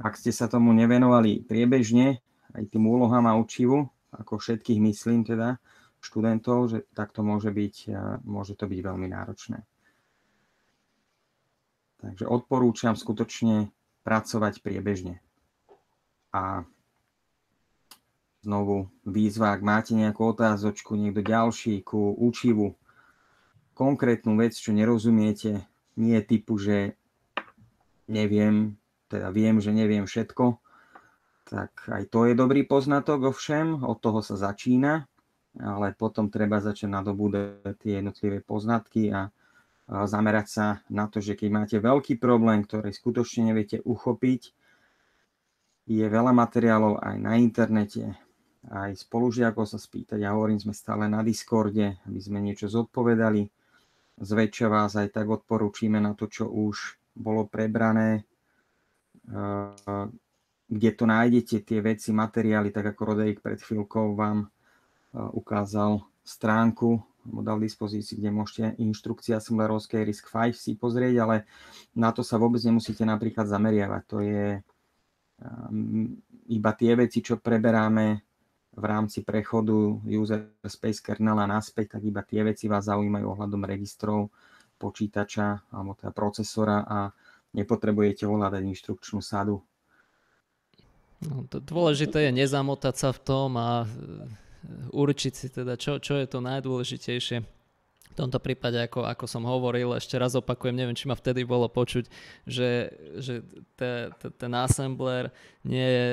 Speaker 2: ak ste sa tomu nevenovali priebežne, aj tým úlohám a učivu, ako všetkých myslím teda, študentov, že takto môže byť, môže to byť veľmi náročné. Takže odporúčam skutočne pracovať priebežne. A znovu výzva, ak máte nejakú otázočku, niekto ďalší ku učivu, konkrétnu vec, čo nerozumiete, nie je typu, že neviem, teda viem, že neviem všetko, tak aj to je dobrý poznatok, ovšem, od toho sa začína, ale potom treba začať nadobúdať tie jednotlivé poznatky a zamerať sa na to, že keď máte veľký problém, ktorý skutočne neviete uchopiť, je veľa materiálov aj na internete, aj spolužiakov sa spýtať. Ja hovorím, sme stále na Discorde, aby sme niečo zodpovedali. Zväčša vás aj tak odporúčime na to, čo už bolo prebrané kde to nájdete, tie veci, materiály, tak ako Roderick pred chvíľkou vám e, ukázal stránku, mu dal dispozícii, kde môžete inštrukcia Assemblerovskej RISC-V si pozrieť, ale na to sa vôbec nemusíte napríklad zameriavať. To je um, iba tie veci, čo preberáme v rámci prechodu user space kernela naspäť, tak iba tie veci vás zaujímajú ohľadom registrov počítača alebo teda procesora a nepotrebujete ovládať inštrukčnú sadu
Speaker 1: No, to dôležité je nezamotať sa v tom a e, určiť si teda, čo, čo je to najdôležitejšie. V tomto prípade, ako, ako som hovoril, ešte raz opakujem, neviem, či ma vtedy bolo počuť, že, že te, te, ten assembler nie je,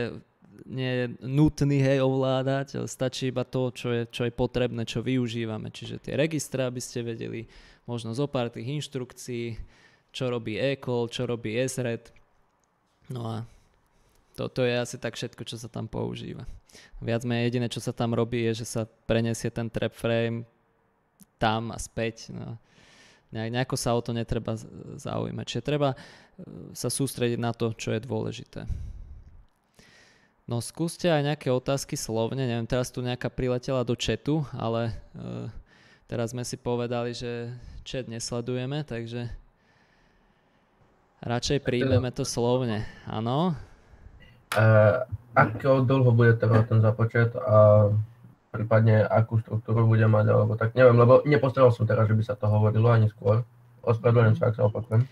Speaker 1: nie je nutný hej ovládať, stačí iba to, čo je, čo je potrebné, čo využívame. Čiže tie registre, aby ste vedeli, možno zo pár tých inštrukcií, čo robí e-call, čo robí SRED. No a toto je asi tak všetko, čo sa tam používa. Viac menej jediné, čo sa tam robí, je, že sa prenesie ten trap frame tam a späť. No. Nejako sa o to netreba zaujímať. Čiže treba e, sa sústrediť na to, čo je dôležité. No skúste aj nejaké otázky slovne. Neviem, teraz tu nejaká priletela do chatu, ale uh, teraz sme si povedali, že chat nesledujeme, takže radšej príjmeme to slovne. Áno?
Speaker 3: Ako dlho bude trvať ten započet a prípadne akú štruktúru bude mať, alebo tak neviem, lebo nepostrel som teraz, že by sa to hovorilo ani skôr. Ospravedlňujem sa, ak sa opakujem.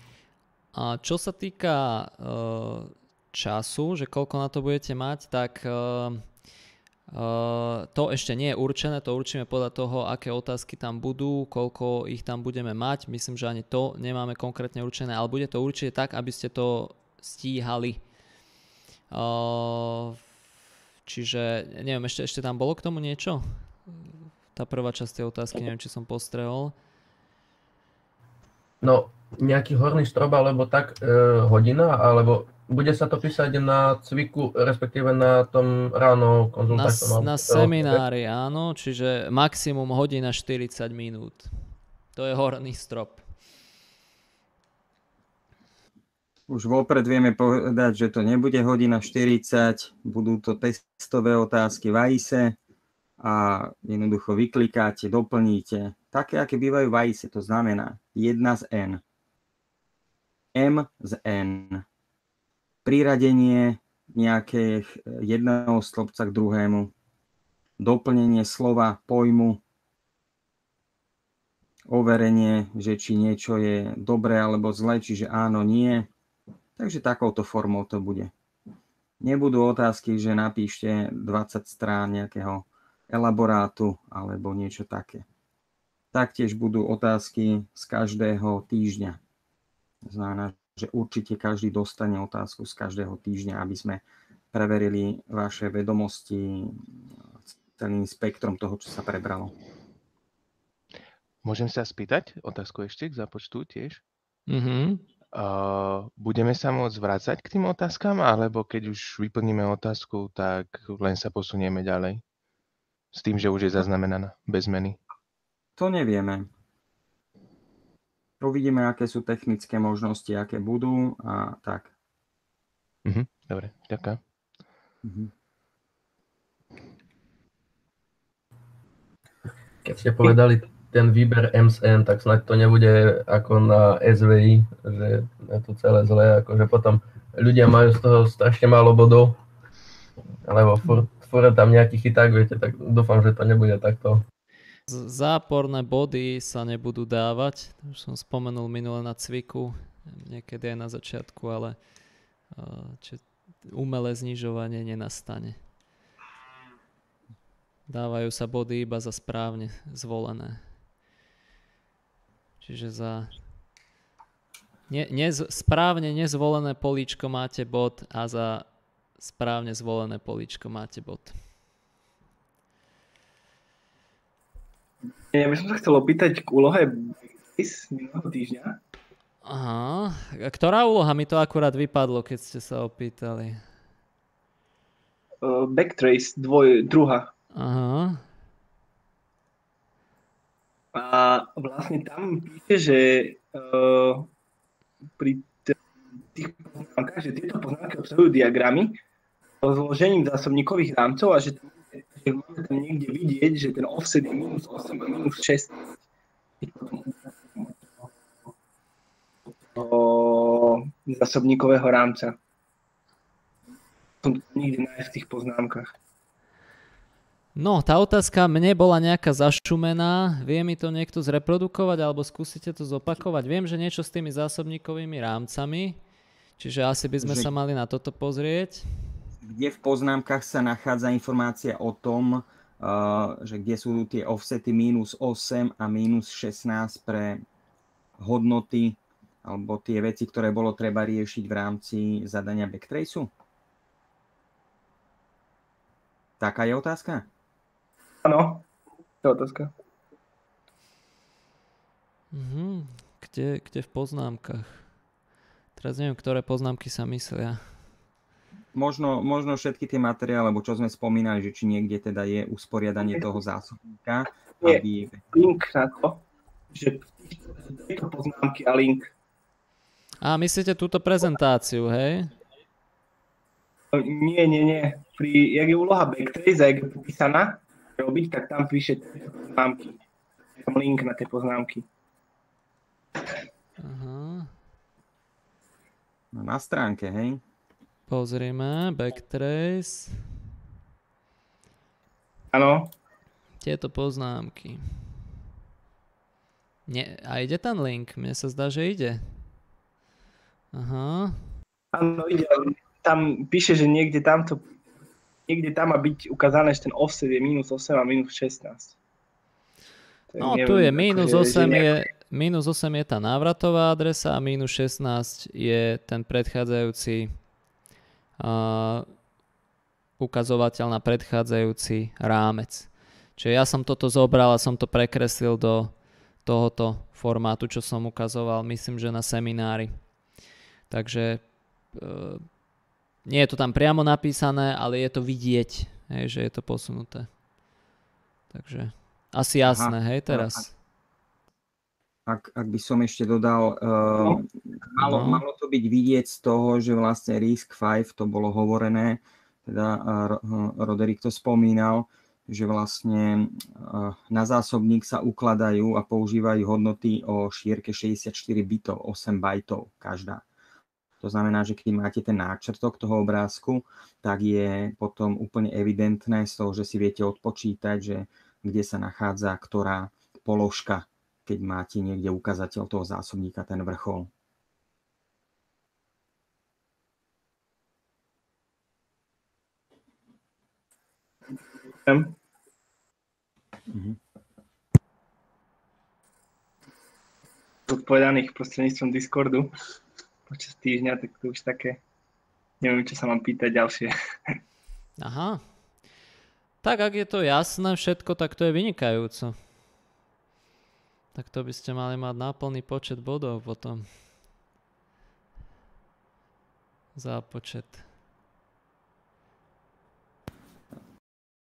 Speaker 1: A čo sa týka uh, času, že koľko na to budete mať, tak uh, uh, to ešte nie je určené, to určíme podľa toho, aké otázky tam budú, koľko ich tam budeme mať. Myslím, že ani to nemáme konkrétne určené, ale bude to určite tak, aby ste to stíhali. Čiže, neviem, ešte, ešte tam bolo k tomu niečo? Tá prvá časť tej otázky, neviem, či som postrehol.
Speaker 3: No, nejaký horný strop, alebo tak e, hodina, alebo bude sa to písať na cviku, respektíve na tom ráno konzultácii?
Speaker 1: Na, na seminári, áno, čiže maximum hodina 40 minút. To je horný strop.
Speaker 2: Už vopred vieme povedať, že to nebude hodina 40, budú to testové otázky v AISE a jednoducho vyklikáte, doplníte. Také, aké bývajú v AISE, to znamená 1 z N, M z N, priradenie nejakého jedného stĺpca k druhému, doplnenie slova, pojmu, overenie, že či niečo je dobré alebo zlé, čiže áno, nie, Takže takouto formou to bude. Nebudú otázky, že napíšte 20 strán nejakého elaborátu alebo niečo také. Taktiež budú otázky z každého týždňa. Znamená, že určite každý dostane otázku z každého týždňa, aby sme preverili vaše vedomosti celým spektrom toho, čo sa prebralo.
Speaker 6: Môžem sa spýtať otázku ešte k započtu tiež?
Speaker 1: Mm-hmm.
Speaker 6: Uh, budeme sa môcť vrácať k tým otázkam, alebo keď už vyplníme otázku, tak len sa posunieme ďalej? S tým, že už je zaznamenaná bez zmeny.
Speaker 2: To nevieme. Uvidíme, aké sú technické možnosti, aké budú a tak.
Speaker 6: Uh-huh, dobre, ďakujem. Uh-huh.
Speaker 3: Keď ste povedali ten výber MSN, tak snad to nebude ako na SVI, že je to celé zlé, akože potom ľudia majú z toho strašne málo bodov, alebo furt, furt tam nejaký chyták, viete, tak dúfam, že to nebude takto.
Speaker 1: Záporné body sa nebudú dávať, už som spomenul minule na cviku, niekedy aj na začiatku, ale či umelé znižovanie nenastane. Dávajú sa body iba za správne zvolené. Čiže za ne, nez, správne nezvolené políčko máte bod a za správne zvolené políčko máte bod.
Speaker 7: Ja by som sa chcel opýtať k úlohe z minulého týždňa.
Speaker 1: Aha, ktorá úloha? Mi to akurát vypadlo, keď ste sa opýtali.
Speaker 7: Uh, backtrace, dvoj, druhá.
Speaker 1: Aha.
Speaker 7: A vlastne tam píše, že uh, pri tých poznámkach, že tieto poznámky obsahujú diagramy so zložením zásobníkových rámcov a že, že máme tam niekde vidieť, že ten offset je minus 8 a minus 6 zásobníkového rámca. Som to nikde nájsť v tých poznámkach.
Speaker 1: No, tá otázka mne bola nejaká zašumená. Vie mi to niekto zreprodukovať alebo skúsite to zopakovať? Viem, že niečo s tými zásobníkovými rámcami, čiže asi by sme že... sa mali na toto pozrieť.
Speaker 2: Kde v poznámkach sa nachádza informácia o tom, uh, že kde sú tie offsety minus 8 a minus 16 pre hodnoty alebo tie veci, ktoré bolo treba riešiť v rámci zadania backtraceu? Taká je otázka?
Speaker 7: Áno, to je otázka.
Speaker 1: Mhm. Kde, kde v poznámkach? Teraz neviem, ktoré poznámky sa myslia.
Speaker 2: Možno, možno všetky tie materiály, alebo čo sme spomínali, že či niekde teda je usporiadanie toho zásobníka.
Speaker 7: Nie, aby... link na to, že tieto poznámky a link.
Speaker 1: A myslíte túto prezentáciu, hej?
Speaker 7: Nie, nie, nie. Pri, jak je úloha backtrace a jak je popísaná, robiť, tak tam píše poznámky. Tam link na tie poznámky.
Speaker 1: Aha.
Speaker 2: No na stránke, hej?
Speaker 1: Pozrime, backtrace.
Speaker 7: Áno.
Speaker 1: Tieto poznámky. Nie, a ide ten link? Mne sa zdá, že ide. Aha.
Speaker 7: Áno, ide. Tam píše, že niekde tamto niekde tam má byť ukázané, že ten offset je minus 8 a minus 16.
Speaker 1: No neviem, tu je minus 8 je, minus 8 je tá návratová adresa a minus 16 je ten predchádzajúci uh, ukazovateľ na predchádzajúci rámec. Čiže ja som toto zobral a som to prekreslil do tohoto formátu, čo som ukazoval, myslím, že na seminári. Takže uh, nie je to tam priamo napísané, ale je to vidieť, hej, že je to posunuté. Takže asi jasné, Aha, hej, teraz.
Speaker 2: Ak, ak by som ešte dodal, uh, no. malo, no. malo to byť vidieť z toho, že vlastne Risk 5 to bolo hovorené, teda uh, Roderick to spomínal, že vlastne uh, na zásobník sa ukladajú a používajú hodnoty o šírke 64 bitov, 8 bajtov každá. To znamená, že keď máte ten náčrtok toho obrázku, tak je potom úplne evidentné z toho, že si viete odpočítať, že kde sa nachádza ktorá položka, keď máte niekde ukazateľ toho zásobníka, ten vrchol.
Speaker 7: Mhm. Odpovedaných prostredníctvom Discordu počas týždňa, tak to už také, neviem, čo sa mám pýtať ďalšie.
Speaker 1: Aha, tak ak je to jasné všetko, tak to je vynikajúco. Tak to by ste mali mať náplný počet bodov potom. Za počet.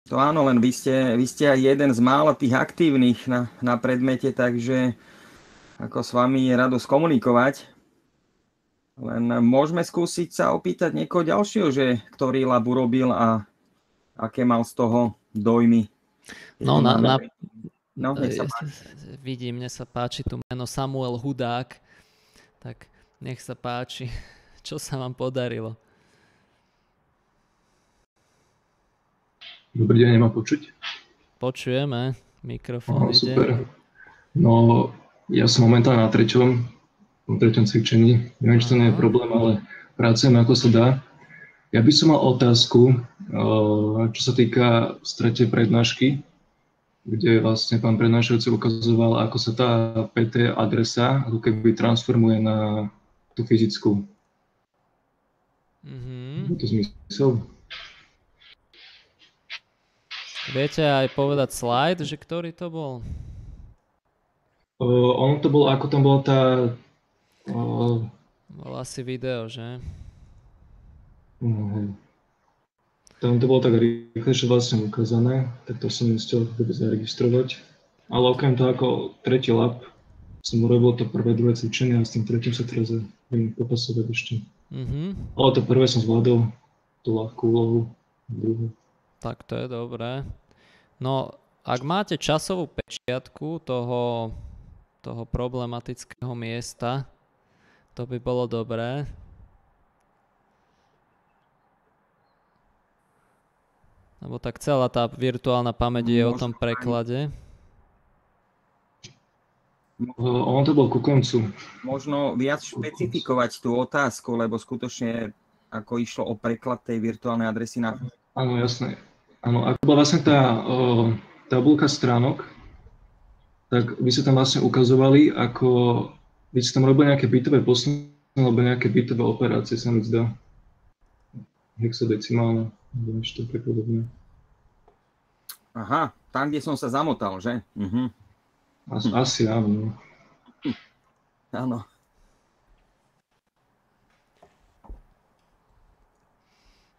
Speaker 2: To áno, len vy ste, vy ste aj jeden z mála tých aktívnych na, na predmete, takže ako s vami je radosť komunikovať. Len môžeme skúsiť sa opýtať niekoho ďalšieho, že ktorý lab urobil a aké mal z toho dojmy?
Speaker 1: No, na, na, no nech sa páči. Vidím, mne sa páči tu meno Samuel Hudák, tak nech sa páči, čo sa vám podarilo.
Speaker 8: Dobrý deň, nemá počuť?
Speaker 1: Počujeme, mikrofón
Speaker 8: ide. Super. No, ja som momentálne na treťom, na treťom cvičení. Neviem, či to nie je problém, ale pracujem ako sa dá. Ja by som mal otázku, čo sa týka strete prednášky, kde vlastne pán prednášajúci ukazoval, ako sa tá PT adresa ako keby transformuje na tú fyzickú. Mm-hmm. To zmysel?
Speaker 1: Viete aj povedať slide, že ktorý to bol?
Speaker 8: Uh, ono to bolo, ako tam bola tá... Uh,
Speaker 1: bol asi video, že?
Speaker 8: No, Tam to bolo tak rýchlejšie vlastne ukázané, tak to som nestiel vôbec zaregistrovať. Ale okrem toho ako tretí lab som urobil to prvé, druhé cvičenie a s tým tretím sa teraz viem popasovať ešte. Mm-hmm. Ale to prvé som zvládol, tú ľahkú úlohu, druhú.
Speaker 1: Tak to je dobré. No, ak máte časovú pečiatku toho, toho problematického miesta, to by bolo dobré. Lebo tak celá tá virtuálna pamäť je o tom preklade.
Speaker 8: On to bol ku koncu.
Speaker 2: Možno viac špecifikovať tú otázku, lebo skutočne ako išlo o preklad tej virtuálnej adresy na...
Speaker 8: Áno, jasné. Áno, ako bola vlastne tá o, tabulka stránok, tak vy ste tam vlastne ukazovali, ako vy ste tam robili nejaké bytové posuny alebo nejaké bytové operácie, sa mi zdá. Hexadecimálne alebo niečo také podobné.
Speaker 2: Aha, tam, kde som sa zamotal, že? Uh-huh.
Speaker 8: As, hm. Asi áno.
Speaker 2: Áno.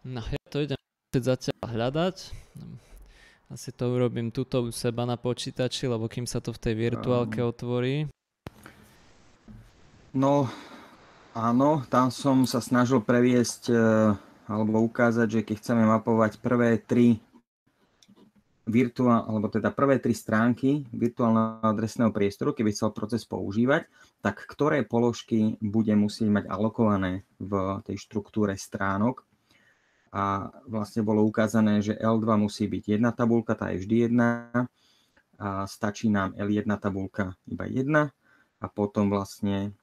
Speaker 1: No, ja to idem zatiaľ hľadať. Asi to urobím tuto u seba na počítači, lebo kým sa to v tej virtuálke um, otvorí.
Speaker 2: No, áno, tam som sa snažil previesť alebo ukázať, že keď chceme mapovať prvé tri virtuál, alebo teda prvé tri stránky virtuálneho adresného priestoru, keby chcel proces používať, tak ktoré položky bude musieť mať alokované v tej štruktúre stránok. A vlastne bolo ukázané, že L2 musí byť jedna tabulka, tá je vždy jedna a stačí nám L1 tabulka iba jedna a potom vlastne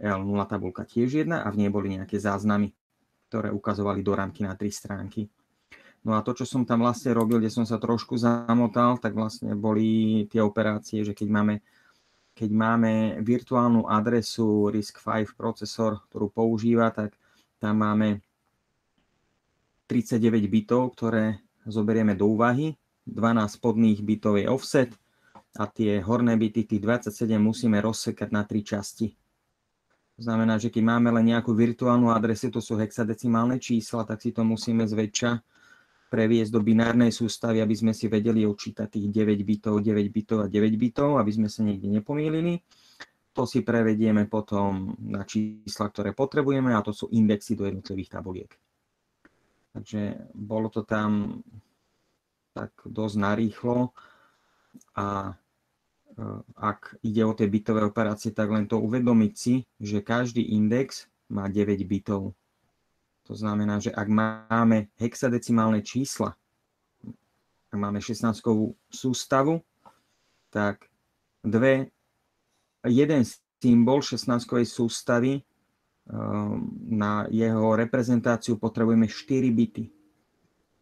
Speaker 2: L0 tabulka tiež jedna a v nej boli nejaké záznamy, ktoré ukazovali do rámky na tri stránky. No a to, čo som tam vlastne robil, kde som sa trošku zamotal, tak vlastne boli tie operácie, že keď máme, keď máme virtuálnu adresu RISC-V procesor, ktorú používa, tak tam máme 39 bitov, ktoré zoberieme do úvahy. 12 spodných bitov je offset a tie horné bity, tých 27 musíme rozsekať na tri časti. To znamená, že keď máme len nejakú virtuálnu adresu, to sú hexadecimálne čísla, tak si to musíme zväčša previesť do binárnej sústavy, aby sme si vedeli odčítať tých 9 bitov, 9 bitov a 9 bitov, aby sme sa niekde nepomýlili. To si prevedieme potom na čísla, ktoré potrebujeme a to sú indexy do jednotlivých tabuliek. Takže bolo to tam tak dosť narýchlo a ak ide o tie bitové operácie, tak len to uvedomiť si, že každý index má 9 bitov. To znamená, že ak máme hexadecimálne čísla, ak máme 16-kovú sústavu, tak dve, jeden symbol 16-kovej sústavy ehm, na jeho reprezentáciu potrebujeme 4 bity.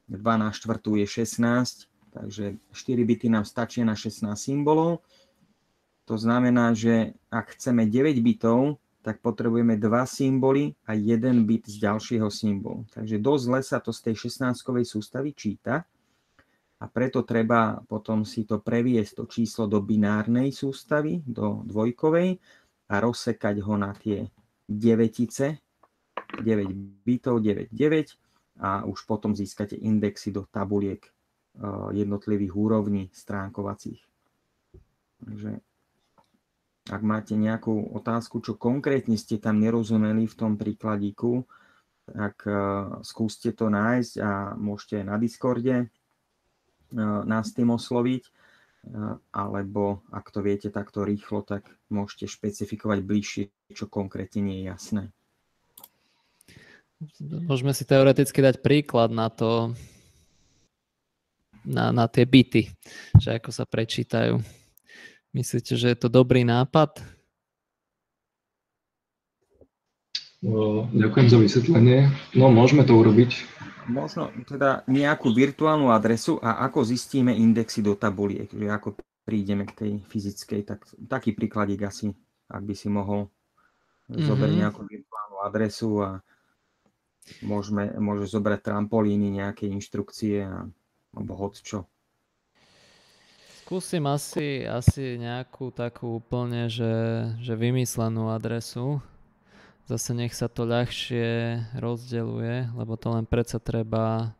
Speaker 2: 2 na štvrtú je 16, takže 4 bity nám stačia na 16 symbolov. To znamená, že ak chceme 9 bitov, tak potrebujeme dva symboly a jeden bit z ďalšieho symbolu. Takže dosť zle sa to z tej 16-kovej sústavy číta a preto treba potom si to previesť to číslo do binárnej sústavy, do dvojkovej a rozsekať ho na tie devetice, 9 bitov, 9, 9 a už potom získate indexy do tabuliek eh, jednotlivých úrovní stránkovacích. Takže ak máte nejakú otázku, čo konkrétne ste tam nerozumeli v tom príkladíku, tak uh, skúste to nájsť a môžete aj na Discorde uh, nás tým osloviť, uh, alebo ak to viete takto rýchlo, tak môžete špecifikovať bližšie, čo konkrétne nie je jasné.
Speaker 1: Môžeme si teoreticky dať príklad na to, na, na tie byty, že ako sa prečítajú. Myslíte, že je to dobrý nápad?
Speaker 8: Ďakujem za vysvetlenie. No, môžeme to urobiť.
Speaker 2: Možno teda nejakú virtuálnu adresu a ako zistíme indexy do tabuliek, že ako prídeme k tej fyzickej, tak taký príkladík asi, ak by si mohol mm-hmm. zobrať nejakú virtuálnu adresu a môžeme, môže zobrať trampolíny, nejaké inštrukcie a, alebo hoď čo.
Speaker 1: Skúsim asi, asi nejakú takú úplne, že, že vymyslenú adresu. Zase nech sa to ľahšie rozdeluje, lebo to len predsa treba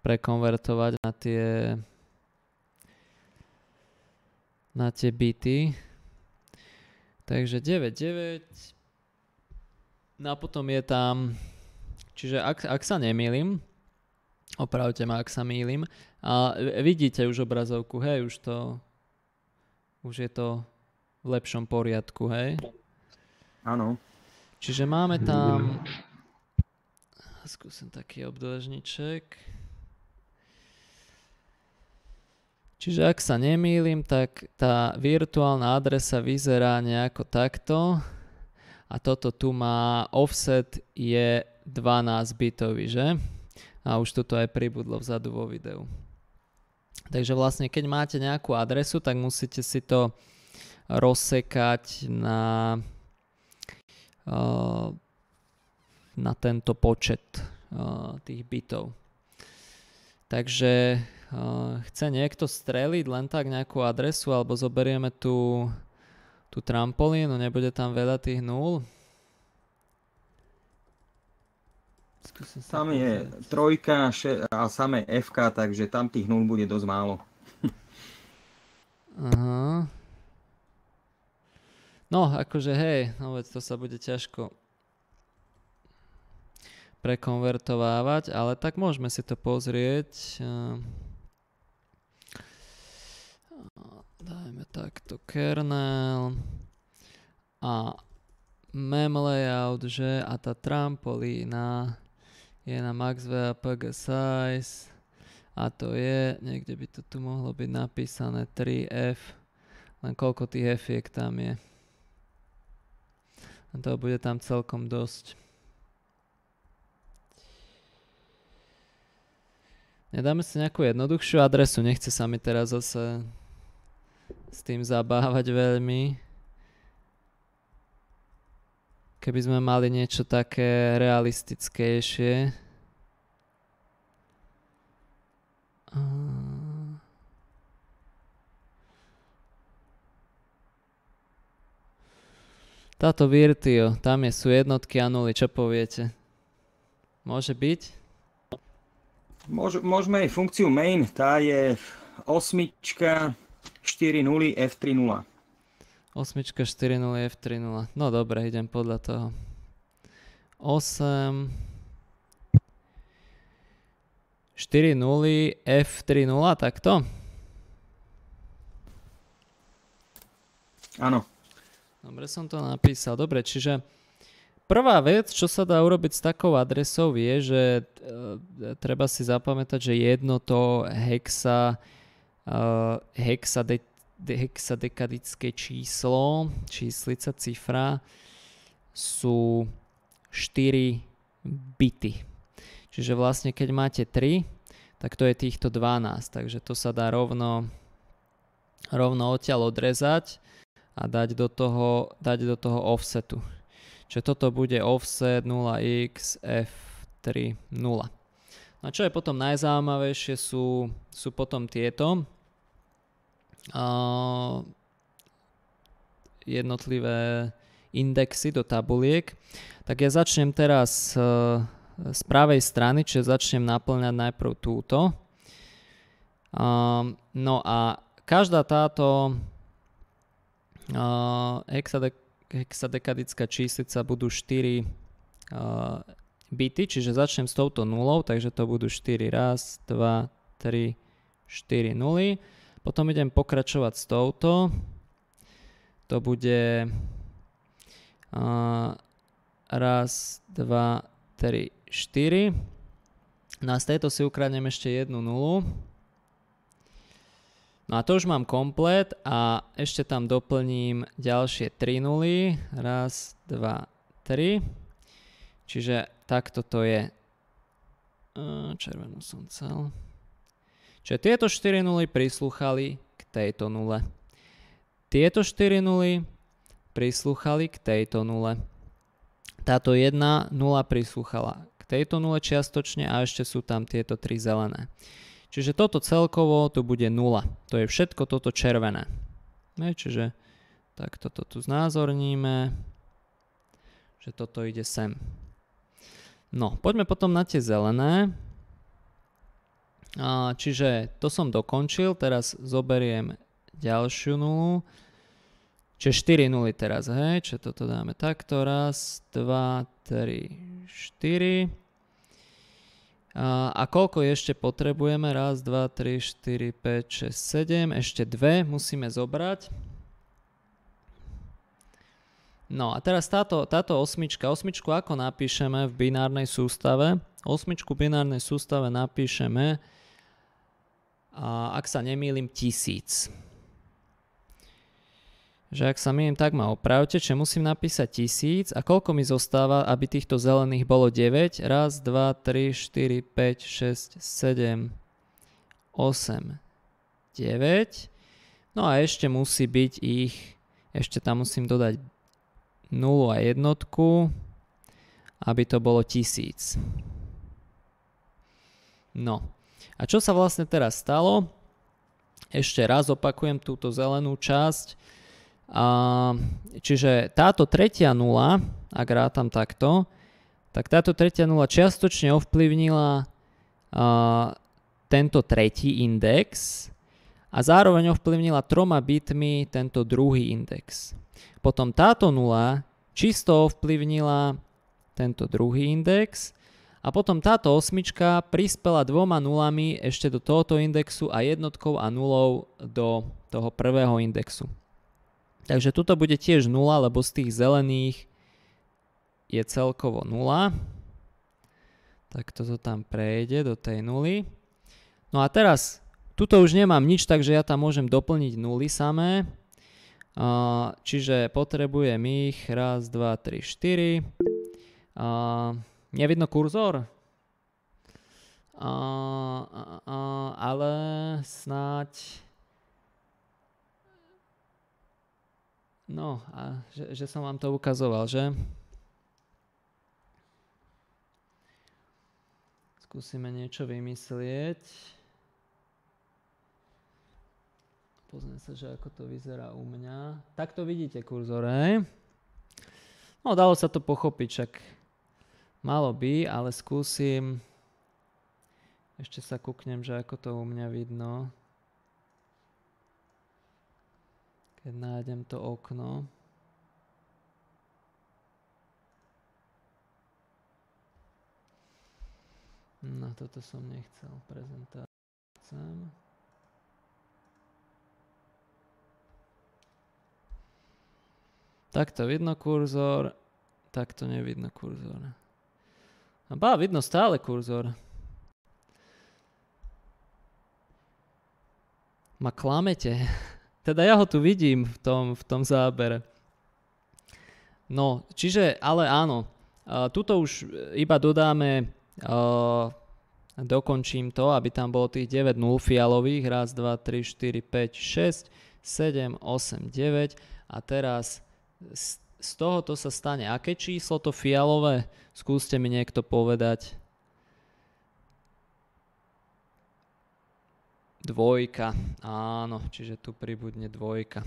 Speaker 1: prekonvertovať na tie na tie byty. Takže 9, 9. No a potom je tam, čiže ak, ak sa nemýlim, opravte ma, ak sa mýlim, a vidíte už obrazovku, hej, už to, už je to v lepšom poriadku, hej?
Speaker 2: Áno.
Speaker 1: Čiže máme tam, skúsim taký obdĺžniček. Čiže ak sa nemýlim, tak tá virtuálna adresa vyzerá nejako takto a toto tu má offset je 12 bitový, že? A už toto aj pribudlo vzadu vo videu. Takže vlastne keď máte nejakú adresu, tak musíte si to rozsekať na, uh, na tento počet uh, tých bitov. Takže uh, chce niekto streliť len tak nejakú adresu alebo zoberieme tú, tú trampolínu, nebude tam veľa tých nul.
Speaker 2: Tam je trojka a samé FK, takže tam tých nul bude dosť málo.
Speaker 1: Aha. No, akože hej, no veď to sa bude ťažko prekonvertovávať, ale tak môžeme si to pozrieť. Dajme takto kernel a mem layout, že a tá trampolína je na a PG size a to je, niekde by to tu mohlo byť napísané 3F, len koľko tých f tam je. A to bude tam celkom dosť. Nedáme si nejakú jednoduchšiu adresu, nechce sa mi teraz zase s tým zabávať veľmi. Keby sme mali niečo také realistickejšie. Táto Virtio, tam je, sú jednotky a nuly, čo poviete? Môže byť?
Speaker 2: Môž, môžeme aj funkciu main, tá je osmička 4 0 F3 0.
Speaker 1: Osmička 4 0 F3 0. No dobre, idem podľa toho. 8 4 0 F3 0, takto?
Speaker 2: Áno.
Speaker 1: Dobre som to napísal. Dobre, čiže prvá vec, čo sa dá urobiť s takou adresou je, že e, treba si zapamätať, že jedno to hexa, e, hexade, hexadekadické číslo, číslica, cifra sú 4 bity. Čiže vlastne keď máte 3, tak to je týchto 12, takže to sa dá rovno, rovno odtiaľ odrezať a dať do toho, dať do toho offsetu. Čiže toto bude offset 0x f3 0. No a čo je potom najzaujímavejšie sú, sú potom tieto jednotlivé indexy do tabuliek. Tak ja začnem teraz uh, z pravej strany, čiže začnem naplňať najprv túto. No a každá táto hexadek, hexadekadická číslica budú 4 uh, bity, čiže začnem s touto nulou, takže to budú 4, raz, 2, 3, 4 nuly. Potom idem pokračovať s touto. To bude uh, raz, 2, 3, 4. No a z tejto si ukradnem ešte jednu nulu. No a to už mám komplet a ešte tam doplním ďalšie 3 nuly. Raz, dva, tri. Čiže takto to je. Červenú som chcel. Čiže tieto 4 nuly prislúchali k tejto nule. Tieto 4 nuly prislúchali k tejto nule. Táto jedna nula prislúchala tejto nule čiastočne a ešte sú tam tieto tri zelené. Čiže toto celkovo tu bude 0. To je všetko toto červené. Ne, čiže tak toto tu znázorníme, že toto ide sem. No, poďme potom na tie zelené. Čiže to som dokončil, teraz zoberiem ďalšiu nulu. Čiže 4 nuly teraz, hej, čiže toto dáme takto, raz, 2, 3, 4. A, a koľko ešte potrebujeme? Raz, 2, 3, 4, 5, 6, 7. Ešte dve musíme zobrať. No a teraz táto, táto osmička. Osmičku ako napíšeme v binárnej sústave? Osmičku v binárnej sústave napíšeme, a, ak sa nemýlim, tisíc že ak sa mýlim, tak ma opravte, čiže musím napísať tisíc a koľko mi zostáva, aby týchto zelených bolo 9? Raz, 2, 3, 4, 5, 6, 7, 8, 9. No a ešte musí byť ich, ešte tam musím dodať 0 a jednotku, aby to bolo tisíc. No. A čo sa vlastne teraz stalo? Ešte raz opakujem túto zelenú časť a, čiže táto tretia nula, ak rátam takto, tak táto tretia nula čiastočne ovplyvnila a, tento tretí index a zároveň ovplyvnila troma bitmi tento druhý index. Potom táto nula čisto ovplyvnila tento druhý index a potom táto osmička prispela dvoma nulami ešte do tohoto indexu a jednotkou a nulou do toho prvého indexu. Takže tuto bude tiež 0, lebo z tých zelených je celkovo 0. Tak toto tam prejde do tej nuly. No a teraz, tuto už nemám nič, takže ja tam môžem doplniť nuly samé. Čiže potrebujem ich 1, 2, 3, 4. Nie vidno kurzor? Uh, uh, uh, ale snáď... No, a že, že som vám to ukazoval, že? Skúsime niečo vymyslieť. Pozriem sa, že ako to vyzerá u mňa. Takto vidíte kurzor, hej? No, dalo sa to pochopiť, však malo by, ale skúsim. Ešte sa kúknem, že ako to u mňa vidno. Keď nájdem to okno. No, toto som nechcel prezentovať. Takto vidno kurzor, takto nevidno kurzor. Bá, vidno stále kurzor. Ma klamete. Teda ja ho tu vidím v tom, v tom zábere. No, čiže, ale áno, uh, tuto už iba dodáme, uh, dokončím to, aby tam bolo tých 9 nul fialových, raz, 2, 3, 4, 5, 6, 7, 8, 9 a teraz z, tohoto sa stane aké číslo to fialové? Skúste mi niekto povedať. Dvojka. Áno, čiže tu pribudne dvojka.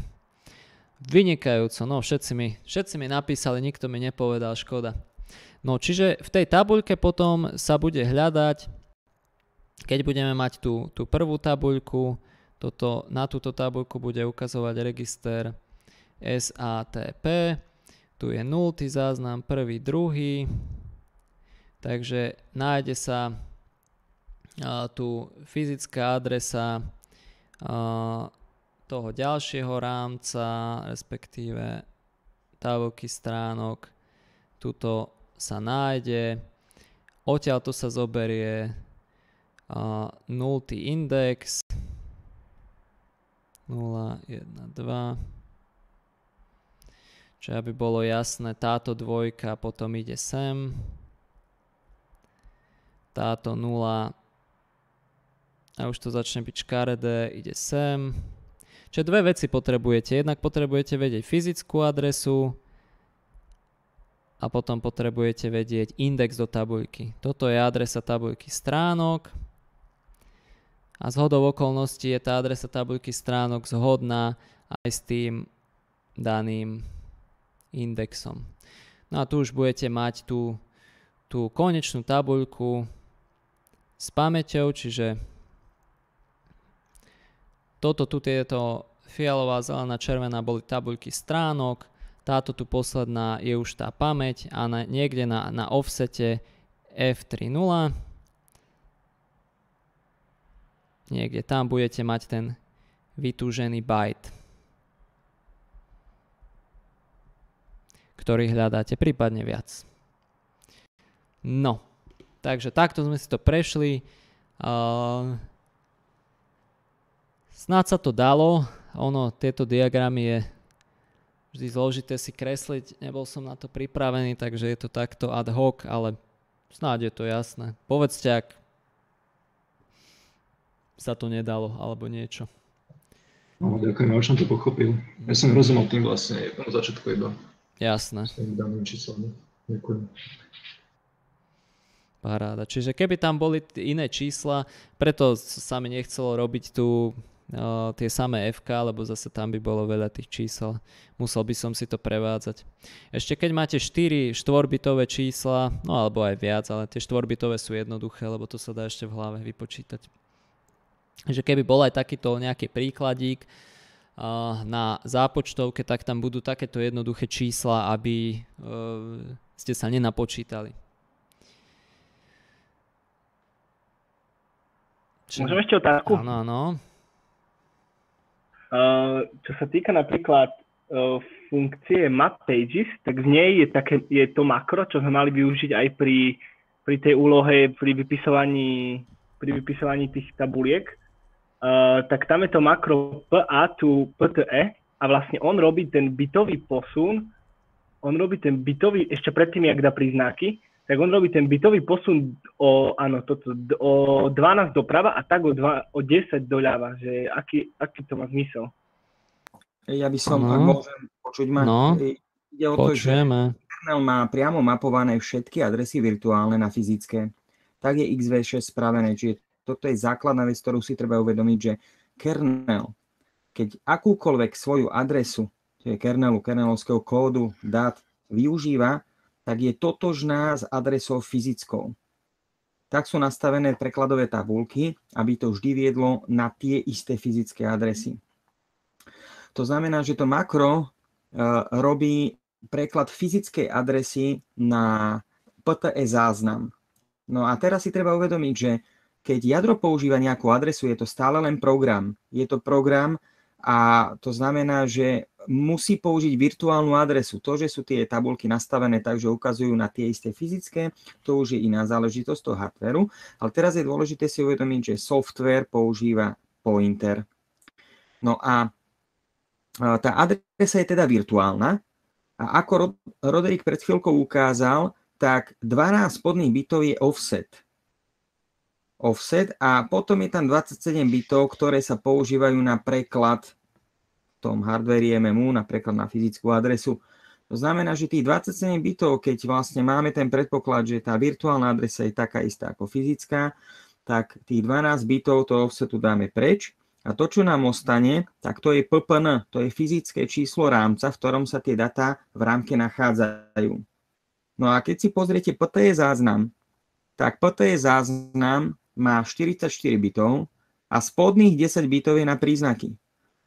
Speaker 1: Vynikajúco, no všetci mi, všetci mi napísali, nikto mi nepovedal, škoda. No čiže v tej tabuľke potom sa bude hľadať, keď budeme mať tú, tú prvú tabuľku, toto, na túto tabuľku bude ukazovať register SATP. Tu je 0. záznam, prvý, druhý. Takže nájde sa tu fyzická adresa toho ďalšieho rámca, respektíve tabulky stránok. Tuto sa nájde. Odtiaľ to sa zoberie 0. index 0, 1, 2 Čiže aby bolo jasné, táto dvojka potom ide sem. Táto nula a už to začne byť škaredé, ide sem. Čiže dve veci potrebujete. Jednak potrebujete vedieť fyzickú adresu a potom potrebujete vedieť index do tabuľky. Toto je adresa tabuľky stránok a z okolností je tá adresa tabuľky stránok zhodná aj s tým daným indexom. No a tu už budete mať tú, tú konečnú tabuľku s pamäťou, čiže toto tu tieto fialová, zelená, červená boli tabuľky stránok, táto tu posledná je už tá pamäť a na, niekde na, na offsete F3.0 niekde tam budete mať ten vytúžený byte. Ktorý hľadáte, prípadne viac. No, takže takto sme si to prešli. Uh, snáď sa to dalo. Ono, tieto diagramy je vždy zložité si kresliť. Nebol som na to pripravený, takže je to takto ad hoc, ale snáď je to jasné. Povedzte, ak sa to nedalo, alebo niečo.
Speaker 8: No, ďakujem, už som to pochopil. Ja som rozumel tým vlastne na začiatku iba.
Speaker 1: Jasné.
Speaker 8: S tými danými číslami.
Speaker 1: Paráda. Čiže keby tam boli iné čísla, preto sa mi nechcelo robiť tu uh, tie samé FK, lebo zase tam by bolo veľa tých čísel. Musel by som si to prevádzať. Ešte keď máte 4 štvorbitové čísla, no alebo aj viac, ale tie štvorbitové sú jednoduché, lebo to sa dá ešte v hlave vypočítať. Takže keby bol aj takýto nejaký príkladík, na zápočtovke, tak tam budú takéto jednoduché čísla, aby e, ste sa nenapočítali.
Speaker 7: Čo? Môžem ešte otázku?
Speaker 1: Áno, áno.
Speaker 7: Uh, čo sa týka napríklad uh, funkcie map pages, tak v nej je, také, je to makro, čo sme mali využiť aj pri pri tej úlohe pri vypisovaní, pri vypisovaní tých tabuliek, uh, tak tam je to makro PA tu PTE a vlastne on robí ten bytový posun, on robí ten bytový, ešte predtým, jak dá príznaky, tak on robí ten bytový posun o, áno, toto, o 12 doprava a tak o, 2, o 10 doľava, že aký, aký to má zmysel.
Speaker 2: Ja by som, ak môžem počuť ma,
Speaker 1: no,
Speaker 2: ide o to, že kernel má priamo mapované všetky adresy virtuálne na fyzické, tak je XV6 spravené, čiže toto je základná vec, ktorú si treba uvedomiť, že kernel, keď akúkoľvek svoju adresu, čiže kernelu, kernelovského kódu, dát využíva, tak je totožná s adresou fyzickou. Tak sú nastavené prekladové tabulky, aby to vždy viedlo na tie isté fyzické adresy. To znamená, že to makro uh, robí preklad fyzickej adresy na PTE záznam. No a teraz si treba uvedomiť, že keď jadro používa nejakú adresu, je to stále len program. Je to program a to znamená, že musí použiť virtuálnu adresu. To, že sú tie tabulky nastavené tak, že ukazujú na tie isté fyzické, to už je iná záležitosť toho hardwareu. Ale teraz je dôležité si uvedomiť, že software používa pointer. No a tá adresa je teda virtuálna a ako Roderick pred chvíľkou ukázal, tak 12 spodných bitov je offset. Offset a potom je tam 27 bitov, ktoré sa používajú na preklad v tom hardveri MMU, napríklad na fyzickú adresu. To znamená, že tých 27 bitov, keď vlastne máme ten predpoklad, že tá virtuálna adresa je taká istá ako fyzická, tak tých 12 bitov toho offsetu dáme preč a to, čo nám ostane, tak to je PPN, to je fyzické číslo rámca, v ktorom sa tie data v rámke nachádzajú. No a keď si pozriete PTE záznam, tak PTE záznam má 44 bitov a spodných 10 bitov je na príznaky.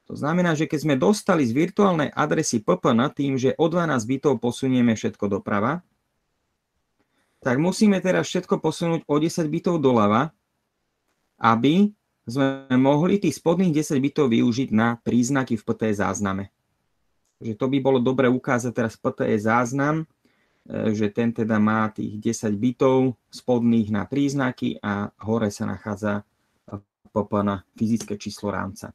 Speaker 2: To znamená, že keď sme dostali z virtuálnej adresy PPN tým, že o 12 bitov posunieme všetko doprava, tak musíme teraz všetko posunúť o 10 bitov doľava, aby sme mohli tých spodných 10 bitov využiť na príznaky v PTE zázname. Že to by bolo dobre ukázať teraz PTE záznam, že ten teda má tých 10 bitov spodných na príznaky a hore sa nachádza na fyzické číslo rámca.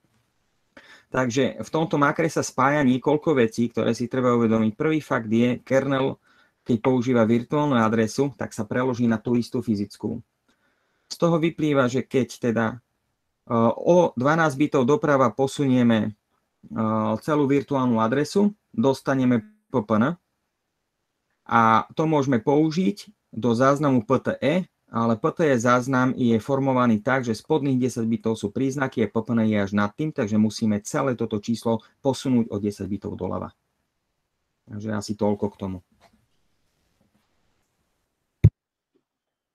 Speaker 2: Takže v tomto makre sa spája niekoľko vecí, ktoré si treba uvedomiť. Prvý fakt je, kernel, keď používa virtuálnu adresu, tak sa preloží na tú istú fyzickú. Z toho vyplýva, že keď teda O 12 bitov doprava posunieme celú virtuálnu adresu, dostaneme PPN a to môžeme použiť do záznamu PTE, ale PTE záznam je formovaný tak, že spodných 10 bitov sú príznaky a PPN je až nad tým, takže musíme celé toto číslo posunúť o 10 bitov doľava. Takže asi toľko k tomu.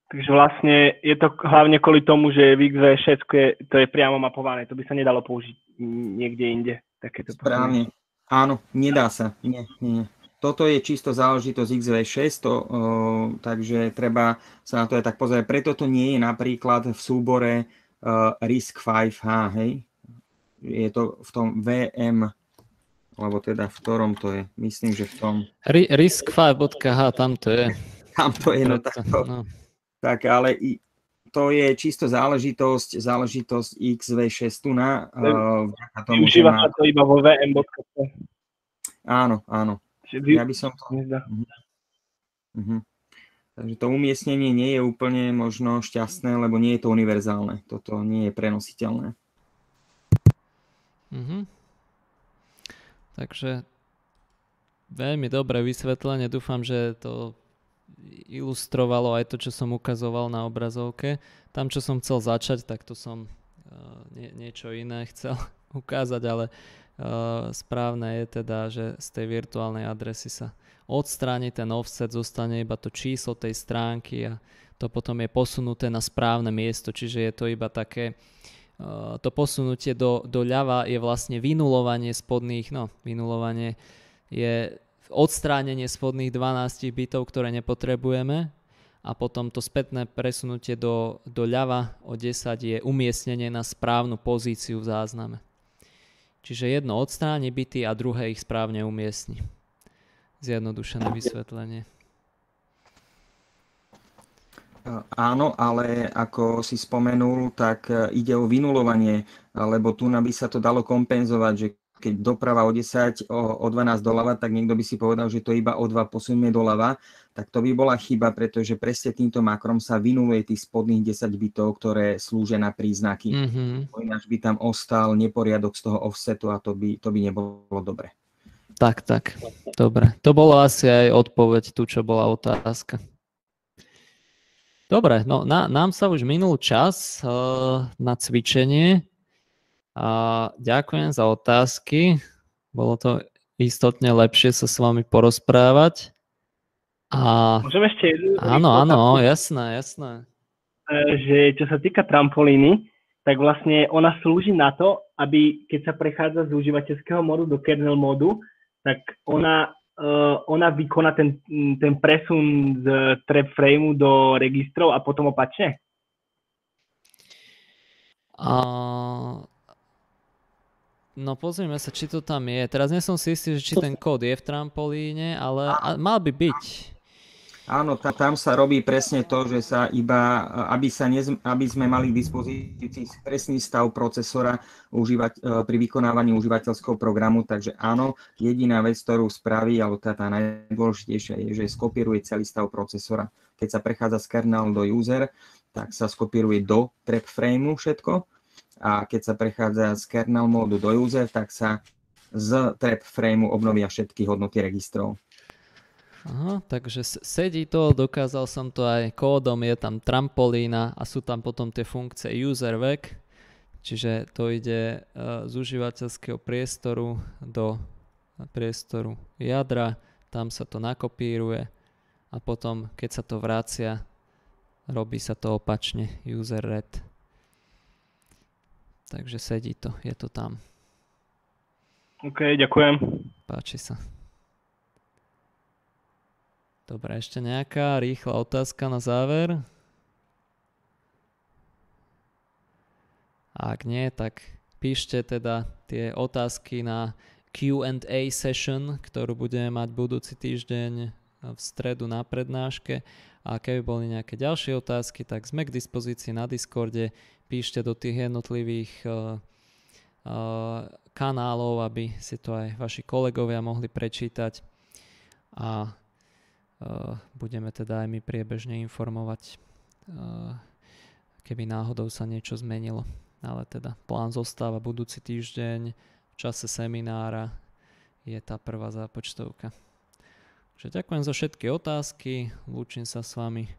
Speaker 7: Takže vlastne je to hlavne kvôli tomu, že v XV6 je, to je priamo mapované. To by sa nedalo použiť niekde inde. Takéto
Speaker 2: Správne. Áno, nedá sa. Nie, nie. Toto je čisto záležitosť XV6, to, o, takže treba sa na to aj tak pozrieť. Preto to nie je napríklad v súbore uh, RISC 5H, hej? Je to v tom VM, alebo teda v ktorom to je? Myslím, že v tom...
Speaker 1: RISC5.h, tam to je.
Speaker 2: Tam to je, no tak to... No tak ale i, to je čisto záležitosť, záležitosť XV6 tu na uh,
Speaker 7: tomu, Využíva sa to iba vo VM.
Speaker 2: Áno, áno. Ja by som to... Uh-huh. Uh-huh. Takže to umiestnenie nie je úplne možno šťastné, lebo nie je to univerzálne. Toto nie je prenositeľné.
Speaker 1: Uh-huh. Takže veľmi dobré vysvetlenie. Dúfam, že to ilustrovalo aj to, čo som ukazoval na obrazovke. Tam, čo som chcel začať, tak to som uh, nie, niečo iné chcel ukázať, ale uh, správne je teda, že z tej virtuálnej adresy sa odstráni ten offset, zostane iba to číslo tej stránky a to potom je posunuté na správne miesto, čiže je to iba také uh, to posunutie do, do ľava je vlastne vynulovanie spodných, no vynulovanie je odstránenie spodných 12 bitov, ktoré nepotrebujeme a potom to spätné presunutie do, do ľava o 10 je umiestnenie na správnu pozíciu v zázname. Čiže jedno odstráni bity a druhé ich správne umiestni. Zjednodušené vysvetlenie.
Speaker 2: Áno, ale ako si spomenul, tak ide o vynulovanie, lebo tu by sa to dalo kompenzovať, že keď doprava o 10, o, o 12 doľava, tak niekto by si povedal, že to iba o 2 posunie doľava, tak to by bola chyba, pretože presne týmto makrom sa vynuluje tých spodných 10 bytov, ktoré slúžia na príznaky. Mm-hmm. Ináč by tam ostal neporiadok z toho offsetu a to by, to by nebolo dobre.
Speaker 1: Tak, tak. Dobre. To bolo asi aj odpoveď tu, čo bola otázka. Dobre, no na, nám sa už minul čas uh, na cvičenie. A ďakujem za otázky. Bolo to istotne lepšie sa s vami porozprávať. A...
Speaker 7: Môžem ešte jednu?
Speaker 1: Áno, áno, jasné, jasné.
Speaker 7: E, že čo sa týka trampolíny, tak vlastne ona slúži na to, aby keď sa prechádza z užívateľského modu do kernel modu, tak ona, uh, ona vykoná ten, ten presun z trap frameu do registrov a potom opačne?
Speaker 1: Uh, No pozrieme sa, či to tam je. Teraz nie som si istý, že či ten kód je v trampolíne, ale mal by byť.
Speaker 2: Áno, tam sa robí presne to, že sa iba, aby, sa nez, aby sme mali k dispozícii presný stav procesora užívať, e, pri vykonávaní užívateľského programu. Takže áno, jediná vec, ktorú spraví, alebo tá, tá najdôležitejšia je, že skopíruje celý stav procesora. Keď sa prechádza z kernel do user, tak sa skopíruje do trap frameu všetko a keď sa prechádza z kernel módu do user, tak sa z trap frameu obnovia všetky hodnoty registrov.
Speaker 1: Aha, takže sedí to, dokázal som to aj kódom, je tam trampolína a sú tam potom tie funkcie user vec, čiže to ide uh, z užívateľského priestoru do priestoru jadra, tam sa to nakopíruje a potom, keď sa to vracia, robí sa to opačne, user read. Takže sedí to, je to tam.
Speaker 7: OK, ďakujem.
Speaker 1: Páči sa. Dobre, ešte nejaká rýchla otázka na záver? Ak nie, tak píšte teda tie otázky na Q&A session, ktorú budeme mať budúci týždeň v stredu na prednáške. A keby boli nejaké ďalšie otázky, tak sme k dispozícii na Discorde píšte do tých jednotlivých uh, uh, kanálov, aby si to aj vaši kolegovia mohli prečítať a uh, budeme teda aj my priebežne informovať, uh, keby náhodou sa niečo zmenilo. Ale teda plán zostáva budúci týždeň v čase seminára je tá prvá zápočtovka. Takže ďakujem za všetky otázky, lúčim sa s vami,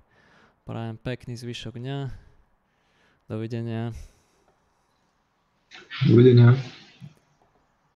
Speaker 1: prajem pekný zvyšok dňa Dovidenia.
Speaker 8: Dovidenia.